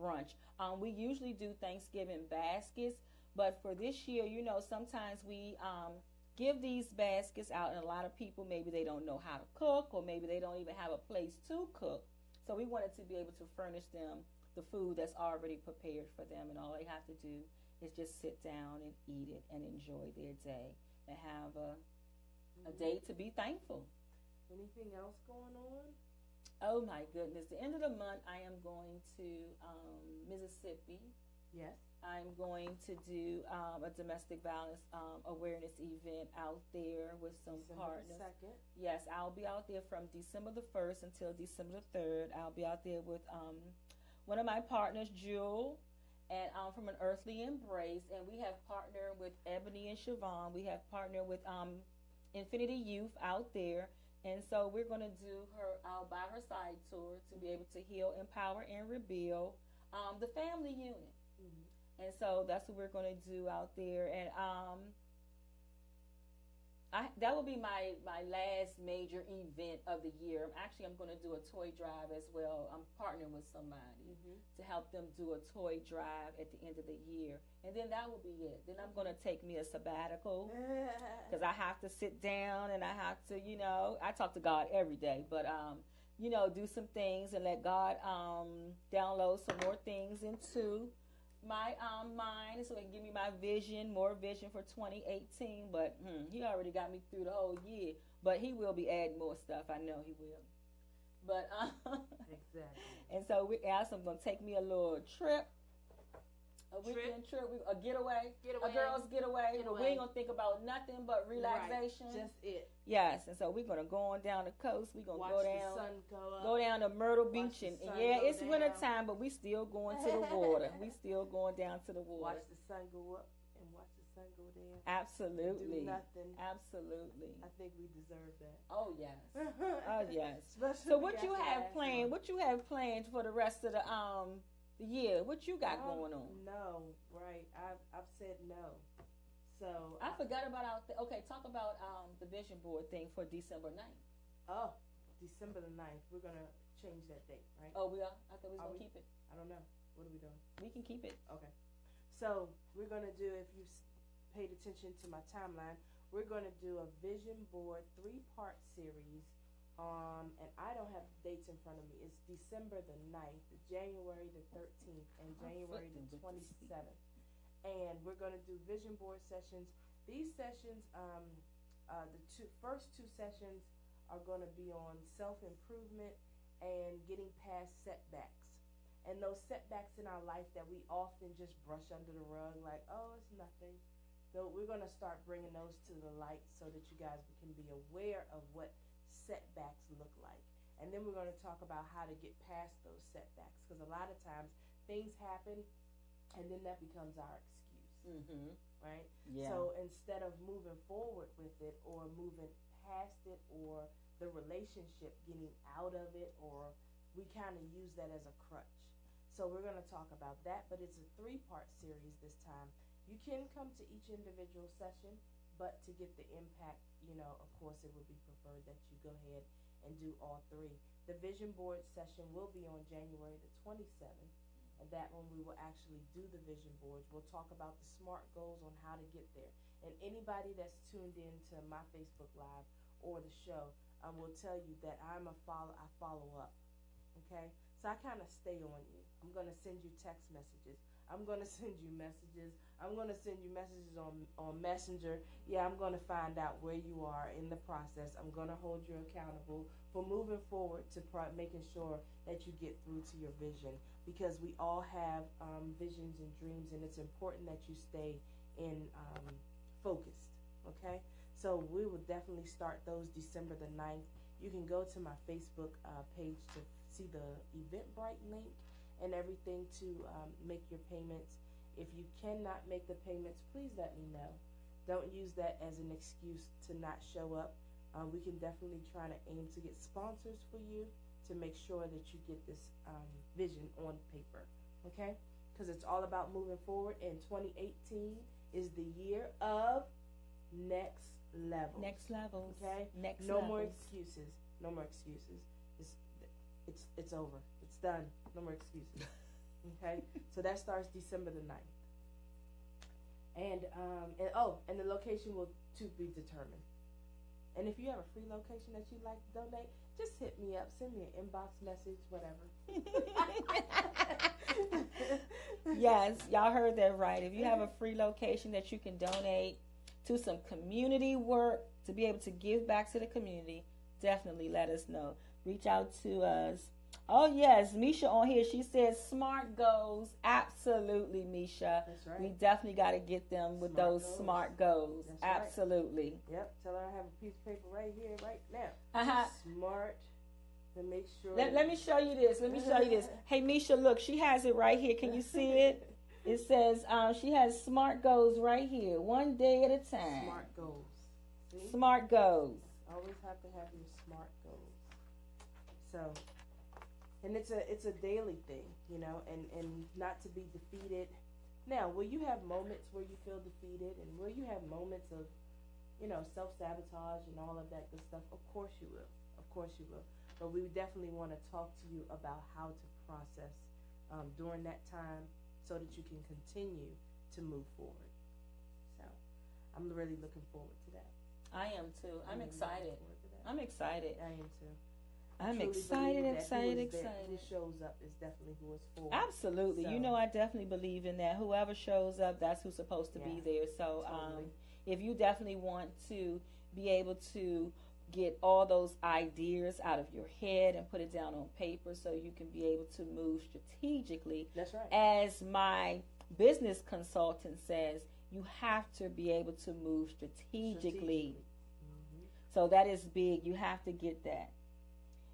brunch. Um, we usually do Thanksgiving baskets, but for this year, you know, sometimes we um, give these baskets out, and a lot of people maybe they don't know how to cook, or maybe they don't even have a place to cook. So we wanted to be able to furnish them the food that's already prepared for them, and all they have to do is just sit down and eat it and enjoy their day and have a a day to be thankful. Anything else going on? Oh my goodness! The end of the month, I am going to um, Mississippi. Yes. I'm going to do um, a domestic violence um, awareness event out there with some December partners. second. Yes, I'll be out there from December the 1st until December the 3rd. I'll be out there with um, one of my partners, Jewel, and um, from an earthly embrace. And we have partnered with Ebony and Siobhan. We have partnered with um, Infinity Youth out there. And so we're going to do her out by her side tour to be able to heal, empower, and rebuild um, the family unit. And so that's what we're going to do out there. And um, I, that will be my, my last major event of the year. I'm actually I'm going to do a toy drive as well. I'm partnering with somebody to help them do a toy drive at the end of the year, and then that will be it. Then I'm going to take me a sabbatical because I have to sit down and I have to, you know, I talk to God every day, but um, you know, do some things and let God um download some more things into my um mind so he can give me my vision, more vision for 2018. But hmm, he already got me through the whole year. But he will be adding more stuff. I know he will. But um, Exactly. and so we asked him gonna take me a little trip. A weekend trip, we, a getaway, Getaway. a girls getaway. But we Getaway. ain't gonna think about nothing but relaxation. Right. Just it. yes, and so we're gonna go on down the coast. We're gonna Watch go the down, sun go up. go down to Myrtle Beach, and, yeah, it's down. winter time, but we still going to the water. we still going down to the water. Watch the sun go up and watch the sun go down. Absolutely, Do nothing. absolutely. I think we deserve that. Oh yes, oh yes. So what you have planned? What you have planned for the rest of the um year? What you got going on? No, right. I've I've said no. So I forgot about out there. Okay, talk about um the vision board thing for December 9th. oh, December the 9th, we're gonna change that date, right? Oh, we are. I thought we was Are gonna we? keep it. I don't know. What are we doing? We can keep it. Okay. So we're gonna do. If you paid attention to my timeline, we're gonna do a vision board three part series. Um, and I don't have dates in front of me. It's December the 9th, January the 13th, and January the flipping with the 27th. And we're going to do vision board sessions. These sessions, um, uh, the two first two sessions are going to be on self improvement and getting past setbacks. And those setbacks in our life that we often just brush under the rug, like, oh, it's nothing. Though we're going to start bringing those to the light so that you guys can be aware of what setbacks look like. And then we're going to talk about how to get past those setbacks because a lot of times things happen and then that becomes our excuse, Mm-hmm. right? Yeah. So instead of moving forward with it or moving past it or the relationship getting out of it or we kind of use that as a crutch. So we're going to talk about that, but it's a three-part series this time. You can come to each individual session, but to get the impact, you know, of course it would be preferred that you go ahead and do all three. The vision board session will be on January the 27th. And that one we will actually do the vision boards. We'll talk about the SMART goals on how to get there. And anybody that's tuned in to my Facebook Live or the show um, will tell you that I'm a follow. I follow up. Okay, so I kind of stay on you. I'm gonna send you text messages. I'm gonna send you messages. I'm gonna send you messages on on Messenger. Yeah, I'm gonna find out where you are in the process. I'm gonna hold you accountable for moving forward to making sure that you get through to your vision because we all have um, visions and dreams, and it's important that you stay in um, focused. Okay, so we will definitely start those December the 9th. You can go to my Facebook uh, page to see the Eventbrite link and everything to um, make your payments. If you cannot make the payments, please let me know. Don't use that as an excuse to not show up. Uh, we can definitely try to aim to get sponsors for you to make sure that you get this um, vision on paper. Okay? Because it's all about moving forward, and 2018 is the year of next level. Next level. Okay. Next No more excuses. No more excuses. It's it's it's over. It's done. No more excuses. okay. So that starts December the 9th. And um and oh and the location will to be determined. And if you have a free location that you'd like to donate, just hit me up. Send me an inbox message, whatever. yes, y'all heard that right. If you have a free location that you can donate to some community work to be able to give back to the community, definitely let us know. Reach out to us. Oh yes, Misha on here. She says smart goals. Absolutely, Misha. That's right. We definitely got to get them with Smart those goals. smart goals. That's right. Absolutely. Yep. Tell her I have a piece of paper right here, right now. Uh-huh. Smart to make sure. Let, let me show you this. Let me show you this. Hey, Misha, look, she has it right here. Can you see it? It says um, she has smart goals right here, one day at a time. Smart goals. See? Smart goals. Always have to have your smart goals. So, and it's a it's a daily thing, you know, and and not to be defeated. Now, will you have moments where you feel defeated, and will you have moments of, you know, self sabotage and all of that good stuff? Of course you will. Of course you will. But we definitely want to talk to you about how to process um, during that time so that you can continue to move forward. So, I'm really looking forward to that. I am too. I'm really excited. looking to that. I'm excited. I am too. I'm excited, excited, is excited. Who shows up is definitely who it's for. Absolutely. So- You know, I definitely believe in that. Whoever shows up, that's who's supposed to be there. So, totally. um, if you definitely want to be able to get all those ideas out of your head and put it down on paper so you can be able to move strategically, That's right. as my business consultant says, you have to be able to move strategically. Strategically. So that is big. You have to get that.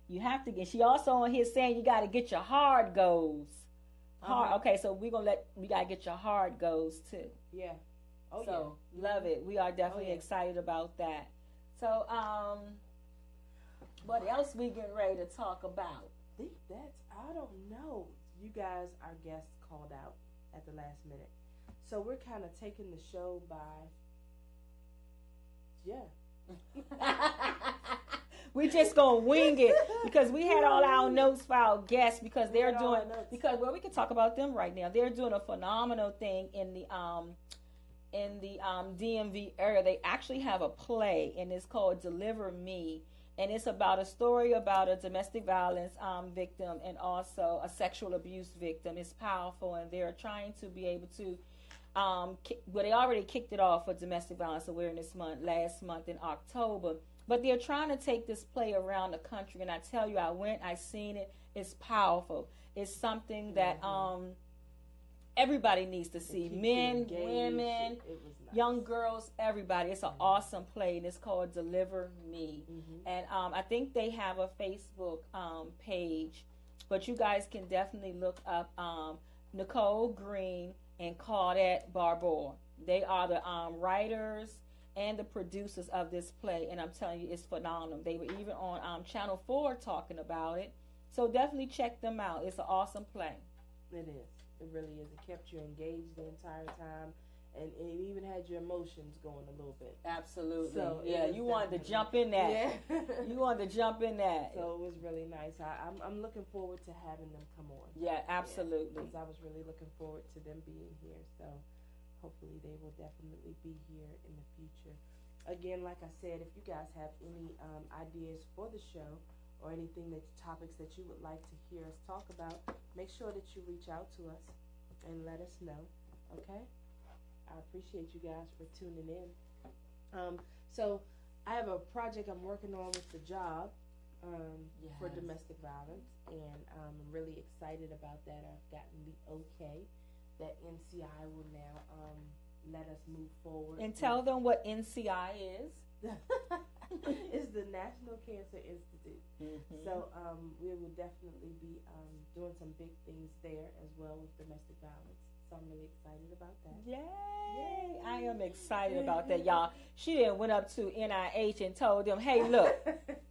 You have to get. She also on here saying you got to get your hard goals. Hard. Uh-huh. Okay, so we're gonna let we gotta get your hard goals too. Yeah. Oh so love it. We are definitely Oh, yeah. excited about that. So um, what else we getting ready to talk about? yeah. Think that's I don't know. You guys, our guests called out at the last minute, so we're kind of taking the show by. Yeah. we just gonna wing it because we had all our notes for our guests because they're doing because well we can talk about them right now. They're doing a phenomenal thing in the um in the um DMV area. They actually have a play and it's called Deliver Me. And it's about a story about a domestic violence um, victim and also a sexual abuse victim. It's powerful, and they're trying to be able to um, ki- well, they already kicked it off for Domestic Violence Awareness Month last month in October. But they're trying to take this play around the country, and I tell you, I went, I seen it. It's powerful. It's something that um, everybody needs to see. Men, women, nice. young girls, everybody. It's an awesome play, and it's called Deliver Me. And um, I think they have a Facebook um, page, but you guys can definitely look up um, Nicole Green and Claudette Barbour. They are the um, writers and the producers of this play, and I'm telling you, it's phenomenal. They were even on um, Channel 4 talking about it. So definitely check them out. It's an awesome play. It is. It really is. It kept you engaged the entire time, and it even had your emotions going a little bit. Absolutely. So, yeah, you wanted to jump in that. Yeah. You wanted to jump in that. So it was really nice. I, I'm I'm looking forward to having them come on. yeah, absolutely. Because I was really looking forward to them being here. So hopefully they will definitely be here in the future. Again, like I said, if you guys have any um, ideas for the show or anything that topics that you would like to hear us talk about, make sure that you reach out to us and let us know. Okay? I appreciate you guys for tuning in. Um, so I have a project I'm working on with the job um, for domestic violence, and um, I'm really excited about that. I've gotten the okay that NCI will now um, let us move forward. And tell them what NCI is. it's the National Cancer Institute. So um, we will definitely be um, doing some big things there as well with domestic violence. So I'm really excited about that. Yay! I am excited about that, y'all. She then went up to NIH and told them, hey, look,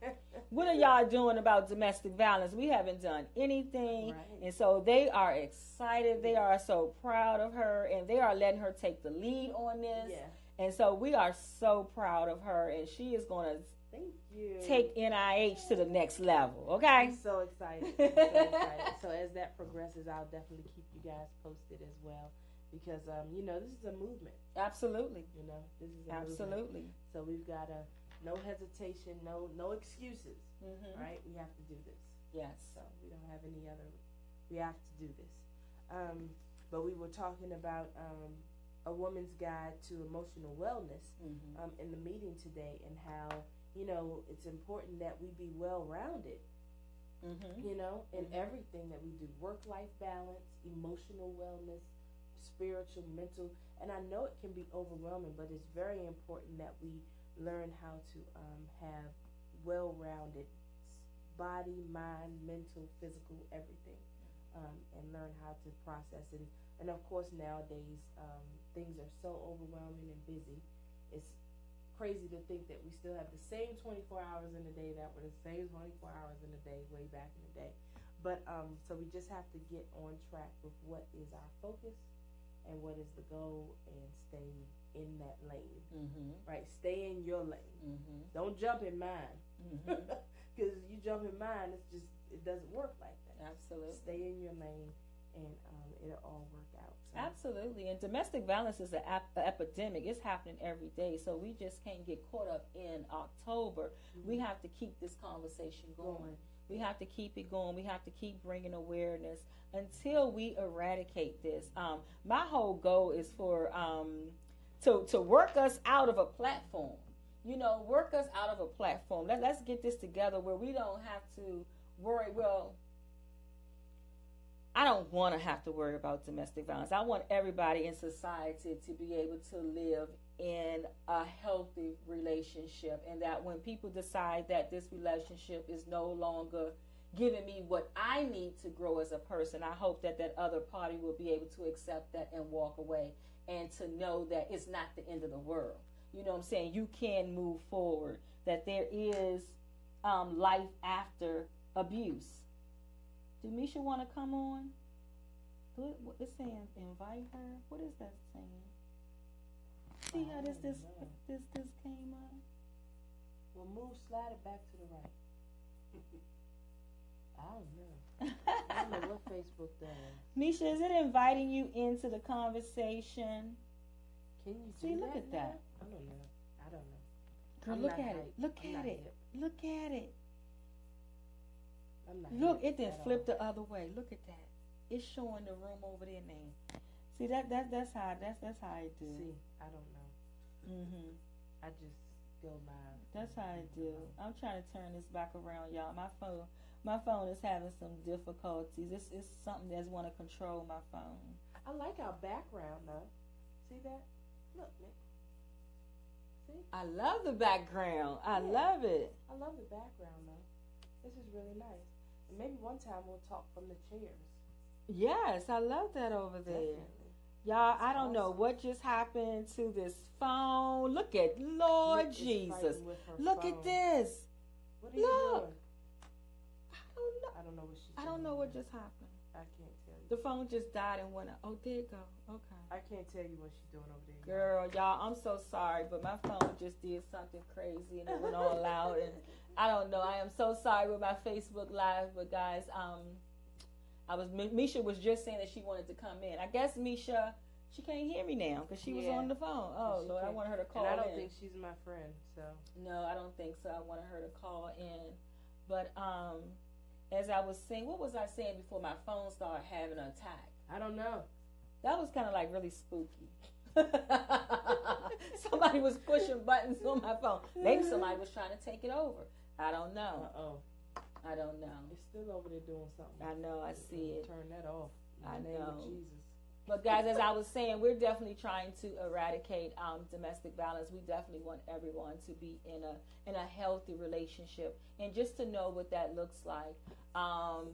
what are y'all doing about domestic violence? We haven't done anything. Right. And so they are excited. They are so proud of her, and they are letting her take the lead on this. Yeah. And so we are so proud of her, and she is going to Thank you. take NIH to the next level, okay? I'm so excited. I'm so excited. So as that progresses, I'll definitely keep you guys posted as well, because um, you know this is a movement. Absolutely. You know this is a movement. Absolutely. So we've got a no hesitation, no no excuses. Mhm. Right? We have to do this. Yes. So we don't have any other. We have to do this. Um, but we were talking about um, a woman's guide to emotional wellness Mhm. um, in the meeting today, and how you know it's important that we be well rounded. Mhm. You know, in everything that we do, work life balance, emotional wellness, spiritual, mental, and I know it can be overwhelming, but it's very important that we learn how to um, have well rounded body, mind, mental, physical, everything, um, and learn how to process. And and of course nowadays um, things are so overwhelming and busy. It's crazy to think that we still have the same 24 hours in a day that were the same 24 hours in a day way back in the day. But um, so we just have to get on track with what is our focus and what is the goal and stay in that lane. Mm-hmm. Right? Stay in your lane. Mm-hmm. Don't jump in mine. Mm-hmm. Because you jump in mine, it's just it doesn't work like that. Absolutely. Stay in your lane, and um, it'll all work out. So, Absolutely. And domestic violence is an ap- epidemic. It's happening every day. So we just can't get caught up in October. We have to keep this conversation going. Going. We have to keep it going. We have to keep bringing awareness until we eradicate this. Um, my whole goal is for um, to to work us out of a platform. You know, work us out of a platform. Let, let's get this together where we don't have to worry. Well, I don't want to have to worry about domestic violence. I want everybody in society to be able to live in a healthy relationship and that when people decide that this relationship is no longer giving me what I need to grow as a person, I hope that that other party will be able to accept that and walk away and to know that it's not the end of the world. You know what I'm saying? You can move forward, that there is um, life after abuse. Do Misha want to come on? It, what- it's saying invite her. What is that saying? See how this this this this came up? Well, move, slide it back to the right. I don't know. I don't know what Facebook does. Misha, is it inviting you into the conversation? Can you See, look that at that. I don't know. I don't know. Girl, look at it. Look I'm at it. Look at it. I'm not. Look, it then at all. flipped the other way. Look at that. It's showing the room over there now. See that that that's how that's that's how I do. See, I don't know. Mm-hmm. I just go live. That's how I do. I'm trying to turn this back around, y'all. My phone, my phone is having some difficulties. It's it's something that's want to control my phone. I like our background though. See that? Look, Nick. See? I love the background. I Yeah. love it. I love the background though. This is really nice. And maybe one time we'll talk from the chairs. Yes, I love that over there. Definitely. Y'all, I don't know what just happened to this phone. Look at Lord Nick Jesus. fighting with her Look phone. at this. What are you Look. doing? I don't know. I what she's I don't know what just happened. I can't tell you. The phone just died and went. out. Oh, there it go. Okay. I can't tell you what she's doing over there. Girl, y'all, I'm so sorry, but my phone just did something crazy and it went all loud and I don't know. I am so sorry with my Facebook live, but guys, um, I was Misha was just saying that she wanted to come in. I guess Misha, she can't hear me now because she was on the phone. Oh Lord, I can't- wanted her to call And I don't in. think she's my friend, so No, I don't think so. I wanted her to call in. But um as I was saying, what was I saying before my phone started having an attack? I don't know. That was kind of like really spooky. somebody was pushing buttons on my phone. Maybe somebody was trying to take it over. I don't know. Uh oh. I don't know. It's still over there doing something. I know. I see it. Turn that off. In I the name of know. Jesus. But guys, as I was saying, we're definitely trying to eradicate um, domestic violence. We definitely want everyone to be in a in a healthy relationship, and just to know what that looks like, um,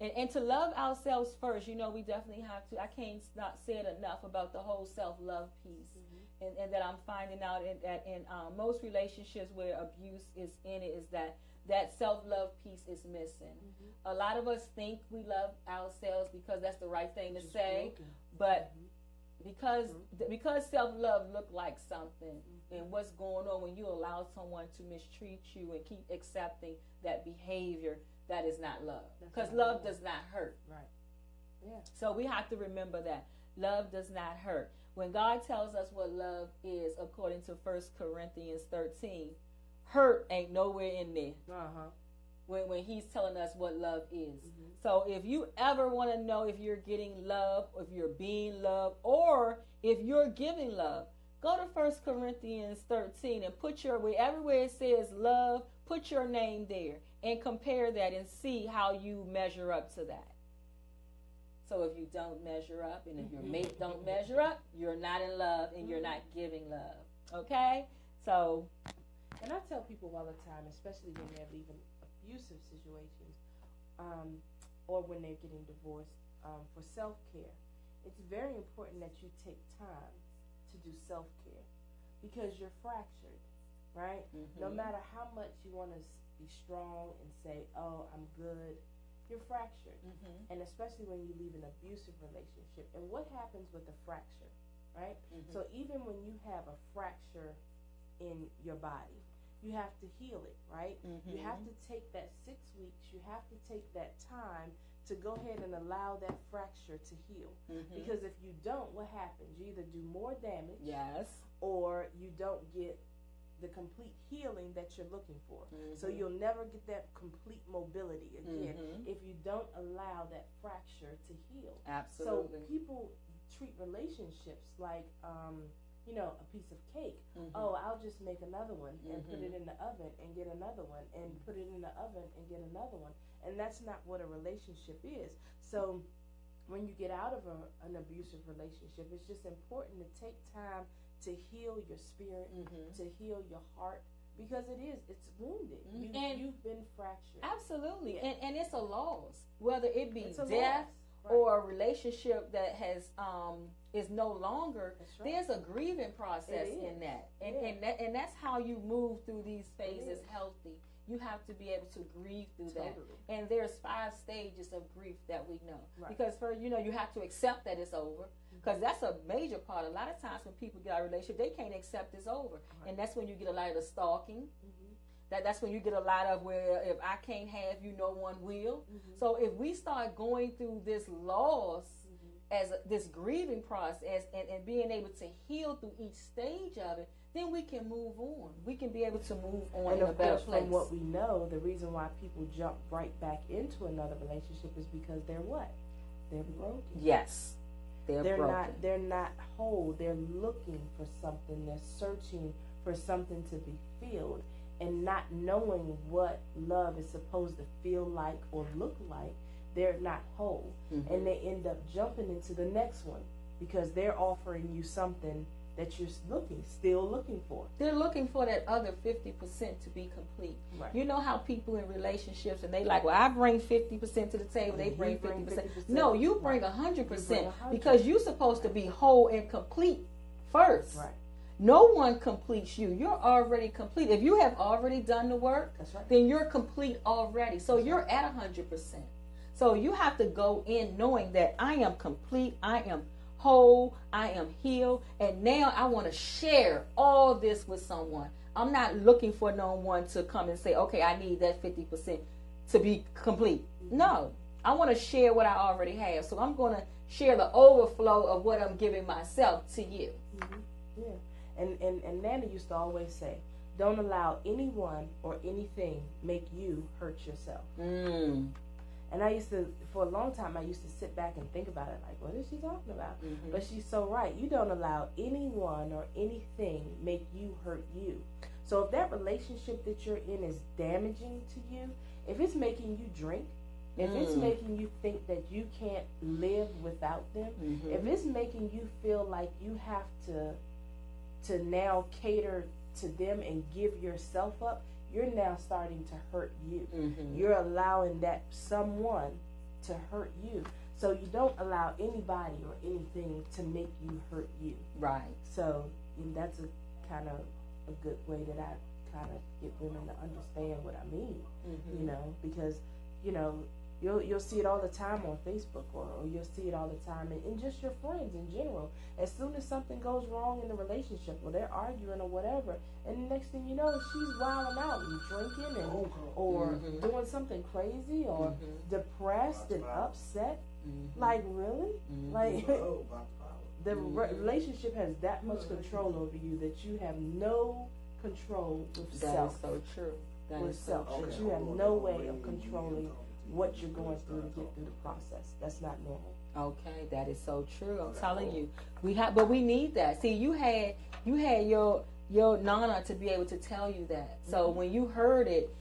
and, and to love ourselves first. You know, we definitely have to. I can't not say it enough about the whole self love piece, mm-hmm. and, and that I'm finding out in, that in um, most relationships where abuse is in it is that that self love piece is missing. Mm-hmm. A lot of us think we love ourselves because that's the right thing to Just say, broken. but mm-hmm. because th- because self love look like something and what's going on when you allow someone to mistreat you and keep accepting that behavior that is not love because love love. does not hurt Right. Yeah. so we have to remember that love does not hurt when god tells us what love is according to 1 corinthians 13 hurt ain't nowhere in there Uh huh. when, when he's telling us what love is. So if you ever want to know if you're getting love, if you're being loved, or if you're giving love, go to 1 Corinthians 13 and put your where everywhere it says love, put your name there and compare that and see how you measure up to that. So if you don't measure up and if your mate don't measure up, you're not in love and you're not giving love. Okay? So And I tell people all the time, especially when they're leaving abusive situations, um, or when they're getting divorced, um, for self care, it's very important that you take time to do self care because you're fractured, right? No matter how much you want to be strong and say, "Oh, I'm good," you're fractured, mm-hmm. and especially when you leave an abusive relationship. And what happens with a fracture, right? Mm-hmm. So even when you have a fracture in your body, you have to heal it, right? Mm-hmm. You have to take that six weeks. You have to take that time to go ahead and allow that fracture to heal. Because if you don't, what happens? You either do more damage Yes. or you don't get the complete healing that you're looking for. So Mm-hmm. you'll never get that complete mobility again if you don't allow that fracture to heal. Absolutely. So people treat relationships like, um, you know, a piece of cake. Mm-hmm. Oh, I'll just make another one and put it in the oven and get another one and put it in the oven and get another one. And that's not what a relationship is. So when you get out of a, an abusive relationship, it's just important to take time to heal your spirit, Mm-hmm. to heal your heart, because it is, it's wounded. You, And- you've been fractured. Absolutely. And and it's a loss. Whether it be death loss, right. or a relationship that has um is no longer right. there's a grieving process in that. And Yeah. and that and that's how you move through these phases healthy. You have to be able to grieve through that. And there's five stages of grief that we know. Right. Because for you know, you have to accept that it's over. Because that's a major part. A lot of times when people get out of a relationship, they can't accept it's over. And that's when you get a lot of the stalking. Mm-hmm. That, that's when you get a lot of where if I can't have you, no one will. Mm-hmm. So if we start going through this loss mm-hmm. as a, this grieving process and, and being able to heal through each stage of it, then we can move on. We can be able to move on And in a better place. from what we know, the reason why people jump right back into another relationship is because they're what? They're broken. yes, they're, They're not. They're not whole. They're looking for something. They're searching for something to be filled, and not knowing what love is supposed to feel like or look like. They're not whole, Mm-hmm. and they end up jumping into the next one because they're offering you something that you're looking, still looking for. They're looking for that other 50% to be complete. Right. You know how people in relationships and they like, well, I bring 50% to the table, they bring bring 50%. 50%. No, you bring Right. 100% You bring 100. because you're supposed to be whole and complete first. Right. No one completes you. You're already complete. If you have already done the work, That's right. then you're complete already. So you're at 100%. So you have to go in knowing that I am complete, I am whole, I am healed, and now I want to share all this with someone. I'm not looking for no one to come and say, okay, I need that 50% to be complete. No, I want to share what I already have. So I'm going to share the overflow of what I'm giving myself to you. Yeah. And, and and Nana used to always say, don't allow anyone or anything make you hurt yourself. Mm. And I used to, for a long time, I used to sit back and think about it, like, what is she talking about? Mm-hmm. But she's so right. You don't allow anyone or anything make you hurt you. So if that relationship that you're in is damaging to you, if it's making you drink, if it's mm. making you think that you can't live without them, mm-hmm. if it's making you feel like you have to to now cater to them and give yourself up, you're now starting to hurt you. Mm-hmm. You're allowing that someone to hurt you. So you don't allow anybody or anything to make you hurt you. Right. So and that's a kind of a good way that I kind of get women to understand what I mean. Mm-hmm. You know, because you know you'll you'll see it all the time on Facebook or, or you'll see it all the time and, in just your friends in general. As soon as something goes wrong in the relationship or they're arguing or whatever, and the next thing you know, she's wilding out and drinking and or mm-hmm. doing something crazy or mm-hmm. depressed and upset. Mm-hmm. Like really, like. Oh, about the power. the re- relationship has that much control over you that you have no control with That is self. so true. That with is so self. true. That you have no way of controlling what you're going through to get through the process. That's not normal. Okay, that is so true. I'm telling you, we have, but we need that. See, you had you had your your nana to be able to tell you that. So mm-hmm. when you heard it,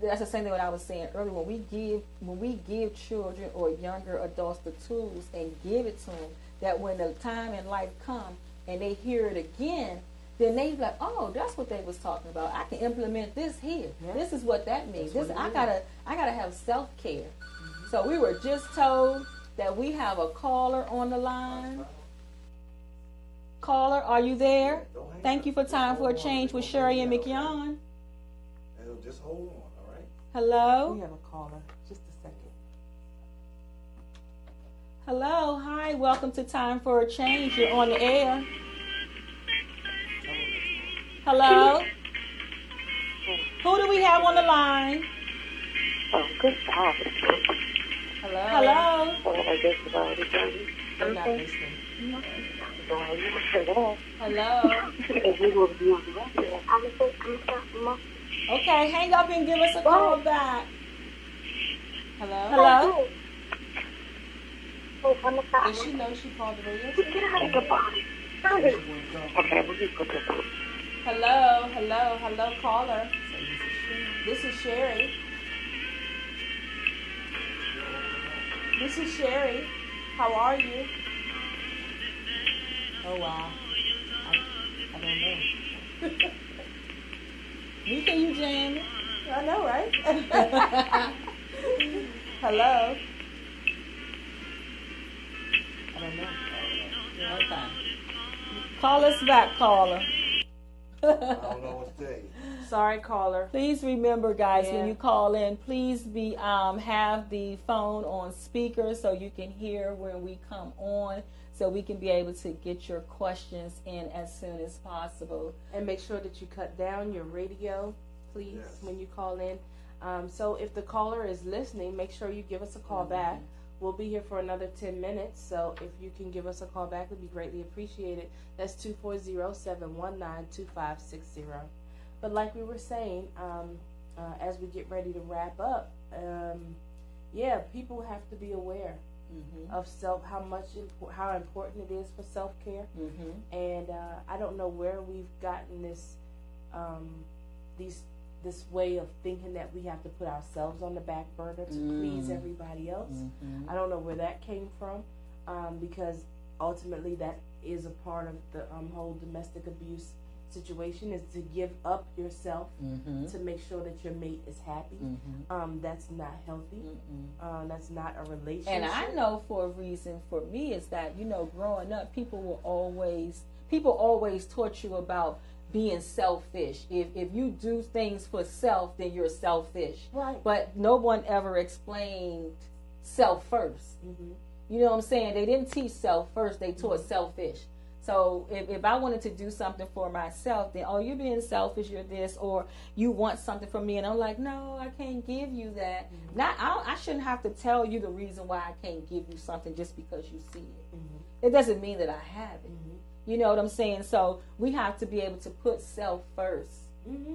that's the same thing what I was saying earlier. When we give when we give children or younger adults the tools and give it to them, that when the time in life come and they hear it again, then they like, oh, that's what they was talking about. I can implement this here. Yeah. This is what that means. That's This I is. gotta I gotta have self care. Mm-hmm. So we were just told that we have a caller on the line. Caller, are you there? Thank you for time for a change with Sherry and Mignon. Just hold on, all right? Hello? We have a caller. Just a second. Hello. Hi. Welcome to Time for a Change. You're on the air. Hello. Who do we have on the line? Oh, good God. Hello. Hello. Oh, I guess about it. They're not listening. Well, you must say that. Hello. If you will be on the radio. I'm going to Okay, hang up and give us a call back. Hello. Oh, Hello. Oh, I'm Does she know she called the radio? Get out of the body. Okay, we'll just put this on. Hello. Hello. Hello, caller. This is Sherry. This is Sherry. How are you? Oh wow. I, I don't know. We hear you, Jamie. I know, right? Hello. I don't know. Call us back, caller. I don't know what to tell you. Sorry, caller. Please remember, guys, Yeah. when you call in, please be um, have the phone on speaker so you can hear when we come on, so we can be able to get your questions in as soon as possible. And make sure that you cut down your radio, please, Yes. when you call in. Um, so if the caller is listening, make sure you give us a call back. We'll be here for another 10 minutes, so if you can give us a call back, it would be greatly appreciated. That's 240-719-2560. But like we were saying, um, uh, as we get ready to wrap up, um, yeah, people have to be aware Mm-hmm. of self, how much, impo- how important it is for self-care Mm-hmm. and uh, I don't know where we've gotten this um, these this way of thinking that we have to put ourselves on the back burner to please Mm. everybody else. Mm-hmm. I don't know where that came from um, because ultimately that is a part of the um, whole domestic abuse situation is to give up yourself Mm-hmm. to make sure that your mate is happy. Mm-hmm. Um, that's not healthy. Uh, that's not a relationship. And I know for a reason for me is that, you know, growing up, people will always, people always taught you about being selfish. If, if you do things for self, then you're selfish. right. But no one ever explained self 1st hmm You know what I'm saying? They didn't teach self first, they taught selfish. So if, if I wanted to do something for myself, then, oh, you're being selfish, you're this, or you want something from me. And I'm like, no, I can't give you that. Not, I, I shouldn't have to tell you the reason why I can't give you something just because you see it. hmm It doesn't mean that I have it. You know what I'm saying? So we have to be able to put self first, hmm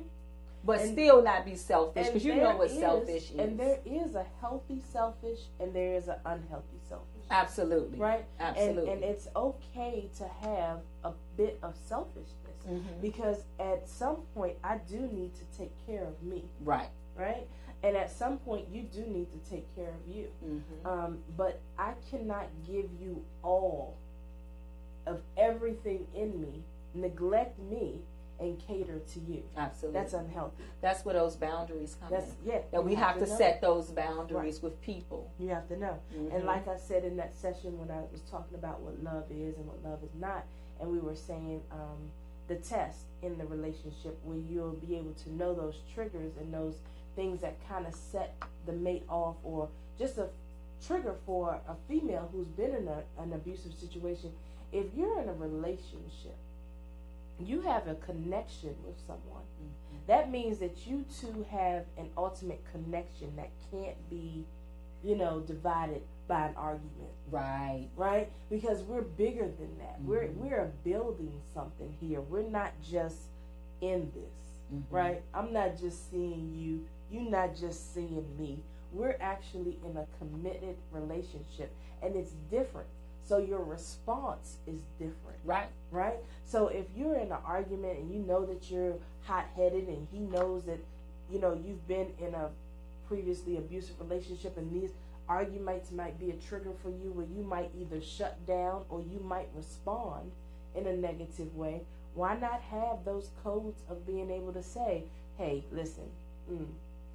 but And- still not be selfish because you know what is- selfish is. And there is a healthy selfish and there is an unhealthy selfish. Absolutely. Right? Absolutely. And, and it's okay to have a bit of selfishness Mhm. because at some point I do need to take care of me, Right. right? And at some point you do need to take care of you. hmm Um, but I cannot give you all of everything in me, neglect me, and cater to you. Absolutely. That's unhealthy. That's where those boundaries come That's in. yeah. That we have to know. set those boundaries with people. You have to know. Mhm. And like I said in that session when I was talking about what love is and what love is not, and we were saying um, the test in the relationship where you'll be able to know those triggers and those things that kind of set the mate off, or just a trigger for a female who's been in a, an abusive situation. If you're in a relationship, you have a connection with someone. That means that you two have an ultimate connection that can't be, you know, divided by an argument, Right. right? Because we're bigger than that. We're Mhm. we're building something here. We're not just in this, Mhm. right? I'm not just seeing you. You're not just seeing me. We're actually in a committed relationship, and it's different. So your response is different Right. right? So if you're in an argument and you know that you're hot headed and he knows that, you know, you've been in a previously abusive relationship and these arguments might be a trigger for you where you might either shut down or you might respond in a negative way, why not have those codes of being able to say, hey, listen, mm,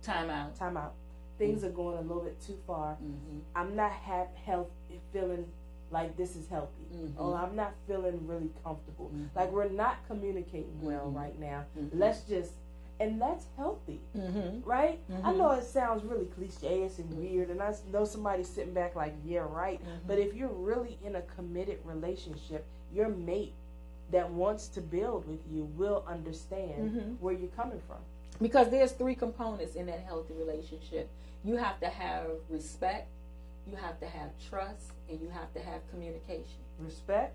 Time out. time out. things are going a little bit too far. Mm-hmm. I'm not ha- health feeling like this is healthy. Mhm. Or I'm not feeling really comfortable. Mhm. Like we're not communicating well Mhm. right now. Mhm. Let's just and that's healthy, Mm-hmm. right? I know it sounds really cliche and weird, and I know somebody's sitting back like, yeah, right. But if you're really in a committed relationship, your mate that wants to build with you will understand where you're coming from. Because there's three components in that healthy relationship. You have to have respect, you have to have trust, and you have to have communication. Respect,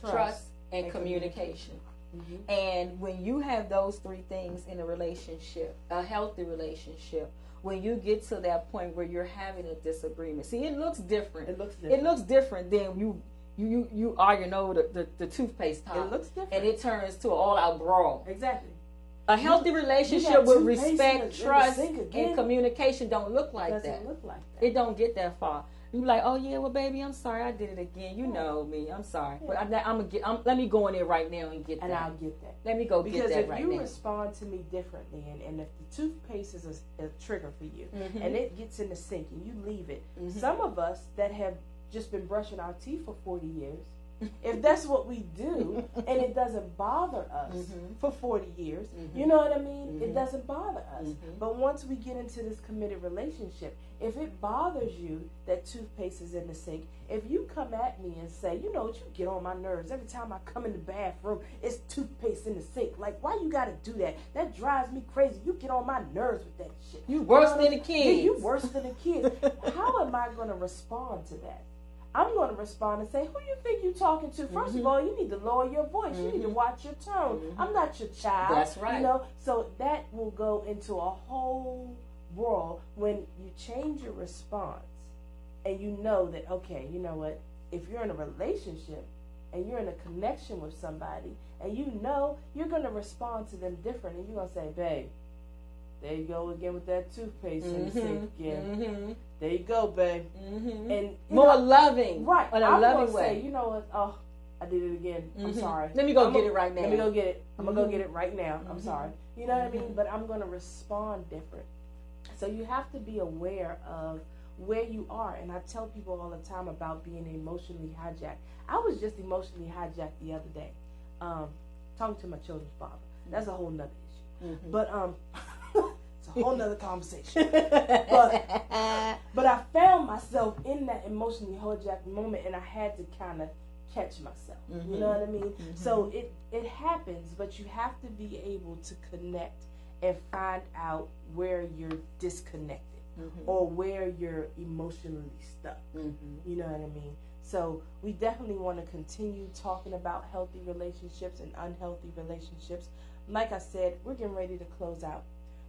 Trust, trust. and, and communication. Mhm. And when you have those three things in a relationship, a healthy relationship, when you get to that point where you're having a disagreement, see, it looks different. It looks different. It looks different than you you you, you arguing over the, the, the toothpaste top. It looks different. and it turns to an all out brawl. exactly. A healthy relationship with respect, the- in the trust, and communication don't look like doesn't that. look like that. It don't get that far. You like, oh yeah, well baby, I'm sorry, I did it again. You Yeah. know me, I'm sorry, but I'm, I'm gonna get. I'm, let me go in there right now and get and that. I'll get that. let me go Because get that if you respond to me differently, and, and if the toothpaste is a, a trigger for you, Mhm. and it gets in the sink and you leave it, Mhm. some of us that have just been brushing our teeth for 40 years, if that's what we do and it doesn't bother us Mhm. for 40 years, Mhm. you know what I mean? It Mhm. doesn't bother us. Mhm. But once we get into this committed relationship, if it bothers you that toothpaste is in the sink, if you come at me and say, you know what, you get on my nerves every time I come in the bathroom, it's toothpaste in the sink. Like, why you gotta do that? That drives me crazy. You get on my nerves with that shit. You worse know than the kids. Yeah, you worse than the kids. How am I gonna respond to that? I'm going to respond and say, "Who you think you're talking to? 1st Mhm. of all, you need to lower your voice. You need to Mhm. watch your tone. Mhm. I'm not your child. That's right. You know, so that will go into a whole world when you change your response and you know that okay, you know what? If you're in a relationship and you're in a connection with somebody and you know you're going to respond to them different and you're going to say, "Babe, there you go again with that toothpaste in the sink again. Mm-hmm. There you go, babe." Mm-hmm. And More know, loving, Right. in a I'm loving way. say, you know what? Oh, I did it again. I'm Mhm. sorry. Let me go I'm get gonna- it right now. Let me go get it. I'm gonna go get it right now. I'm Mhm. sorry. You know what I mean? Mhm. But I'm gonna respond different. So you have to be aware of where you are. And I tell people all the time about being emotionally hijacked. I was just emotionally hijacked the other day, um, talking to my children's father. That's a whole nother issue. But um, it's a whole nother conversation. but but I found myself in that emotionally hijacked moment, and I had to kind of catch myself. You know what I mean? So it it happens, but you have to be able to connect and find out where you're disconnected Mhm. or where you're emotionally stuck. Mhm. You know what I mean? So we definitely want to continue talking about healthy relationships and unhealthy relationships. Like I said, we're getting ready to close out.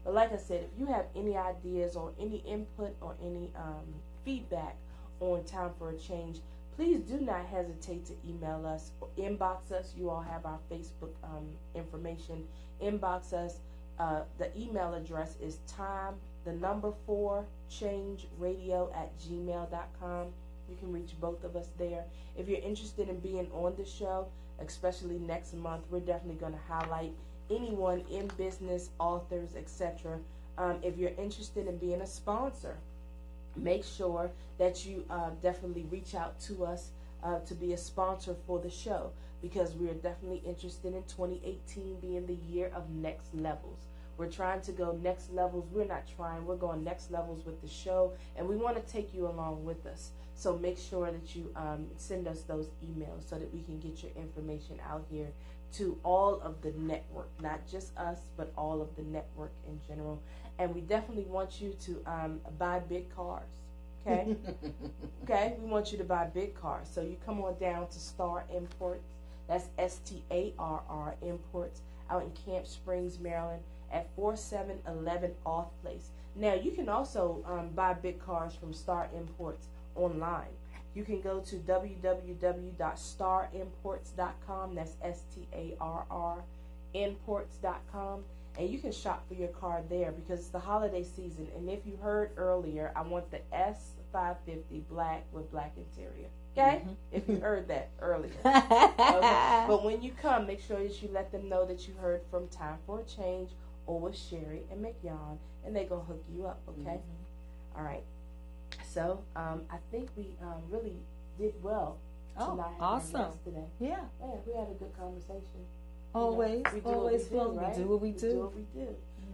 But like I said, if you have any ideas or any input or any um, feedback on Time for a Change, please do not hesitate to email us or inbox us. You all have our Facebook um, information. Inbox us. Uh, the email address is time, the number four, change radio at gmail.com. You can reach both of us there. If you're interested in being on the show, especially next month, we're definitely going to highlight anyone in business, authors, etc. Um, if you're interested in being a sponsor, make sure that you uh, definitely reach out to us uh, to be a sponsor for the show because we are definitely interested in 2018 being the year of next levels. We're trying to go next levels. We're not trying, we're going next levels with the show, and we want to take you along with us. So make sure that you um, send us those emails so that we can get your information out here to all of the network, not just us, but all of the network in general. And we definitely want you to um, buy big cars. Okay? okay? We want you to buy big cars. So you come on down to Starr Imports. That's S T A R R Imports out in Camp Springs, Maryland at 4711 Auth Place. Now, you can also um, buy big cars from Starr Imports online. You can go to www.starrimports.com. That's S T A R R imports.com. And you can shop for your car there because it's the holiday season. And if you heard earlier, I want the S550 black with black interior. Okay? Mm-hmm. If you heard that earlier. Okay? But when you come, make sure that you let them know that you heard from Time for a Change or with Sherry and Mignon, and they're gonna hook you up. Okay. Mm-hmm. All right. So um, I think we um, really did well Oh, tonight. awesome. Yesterday. Yeah. Yeah, we had a good conversation. You know, Always, we always we do, right? We do what we do do. what we do.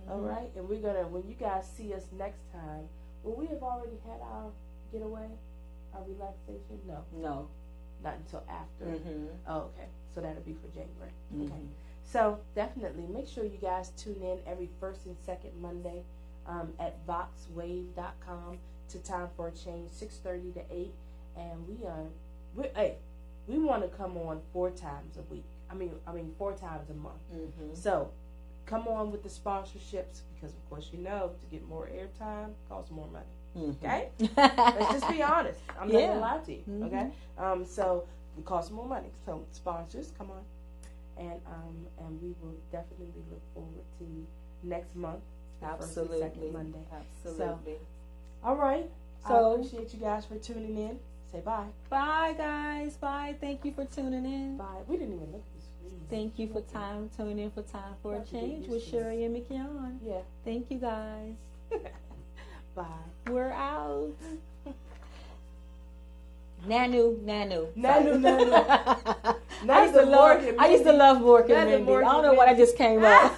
All right, and we're gonna when you guys see us next time. Will we have already had our getaway, our relaxation? No, No. not until after. Mm-hmm. Oh, okay. So that'll be for January. Okay. Mhm. So definitely make sure you guys tune in every first and second Monday um, at voxwav.com to Time for a Change, 6.30 to 8. And we are, we hey, we want to come on four times a week. I mean, I mean four times a month. Mm-hmm. So come on with the sponsorships because, of course, you know, to get more airtime costs more money. Mm-hmm. Okay? Let's just be honest. I'm not Yeah. gonna lie to you. Mhm. Okay. Um, so it costs more money. So sponsors, come on, and um, and we will definitely look forward to next month. the first and Absolutely. second Monday. Absolutely. All right. So I appreciate you guys for tuning in. Say bye. Bye, guys. Bye. Thank you for tuning in. Bye. We didn't even look at the screen. Thank you for time tuning in for Time for a Have to get Change with Sherry and Mignon. Yeah. Thank you, guys. bye. We're out. Nanu, Nanu. Nanu, Nanu. I used to love. I used to love Mork and Mindy. I don't know what I just came up.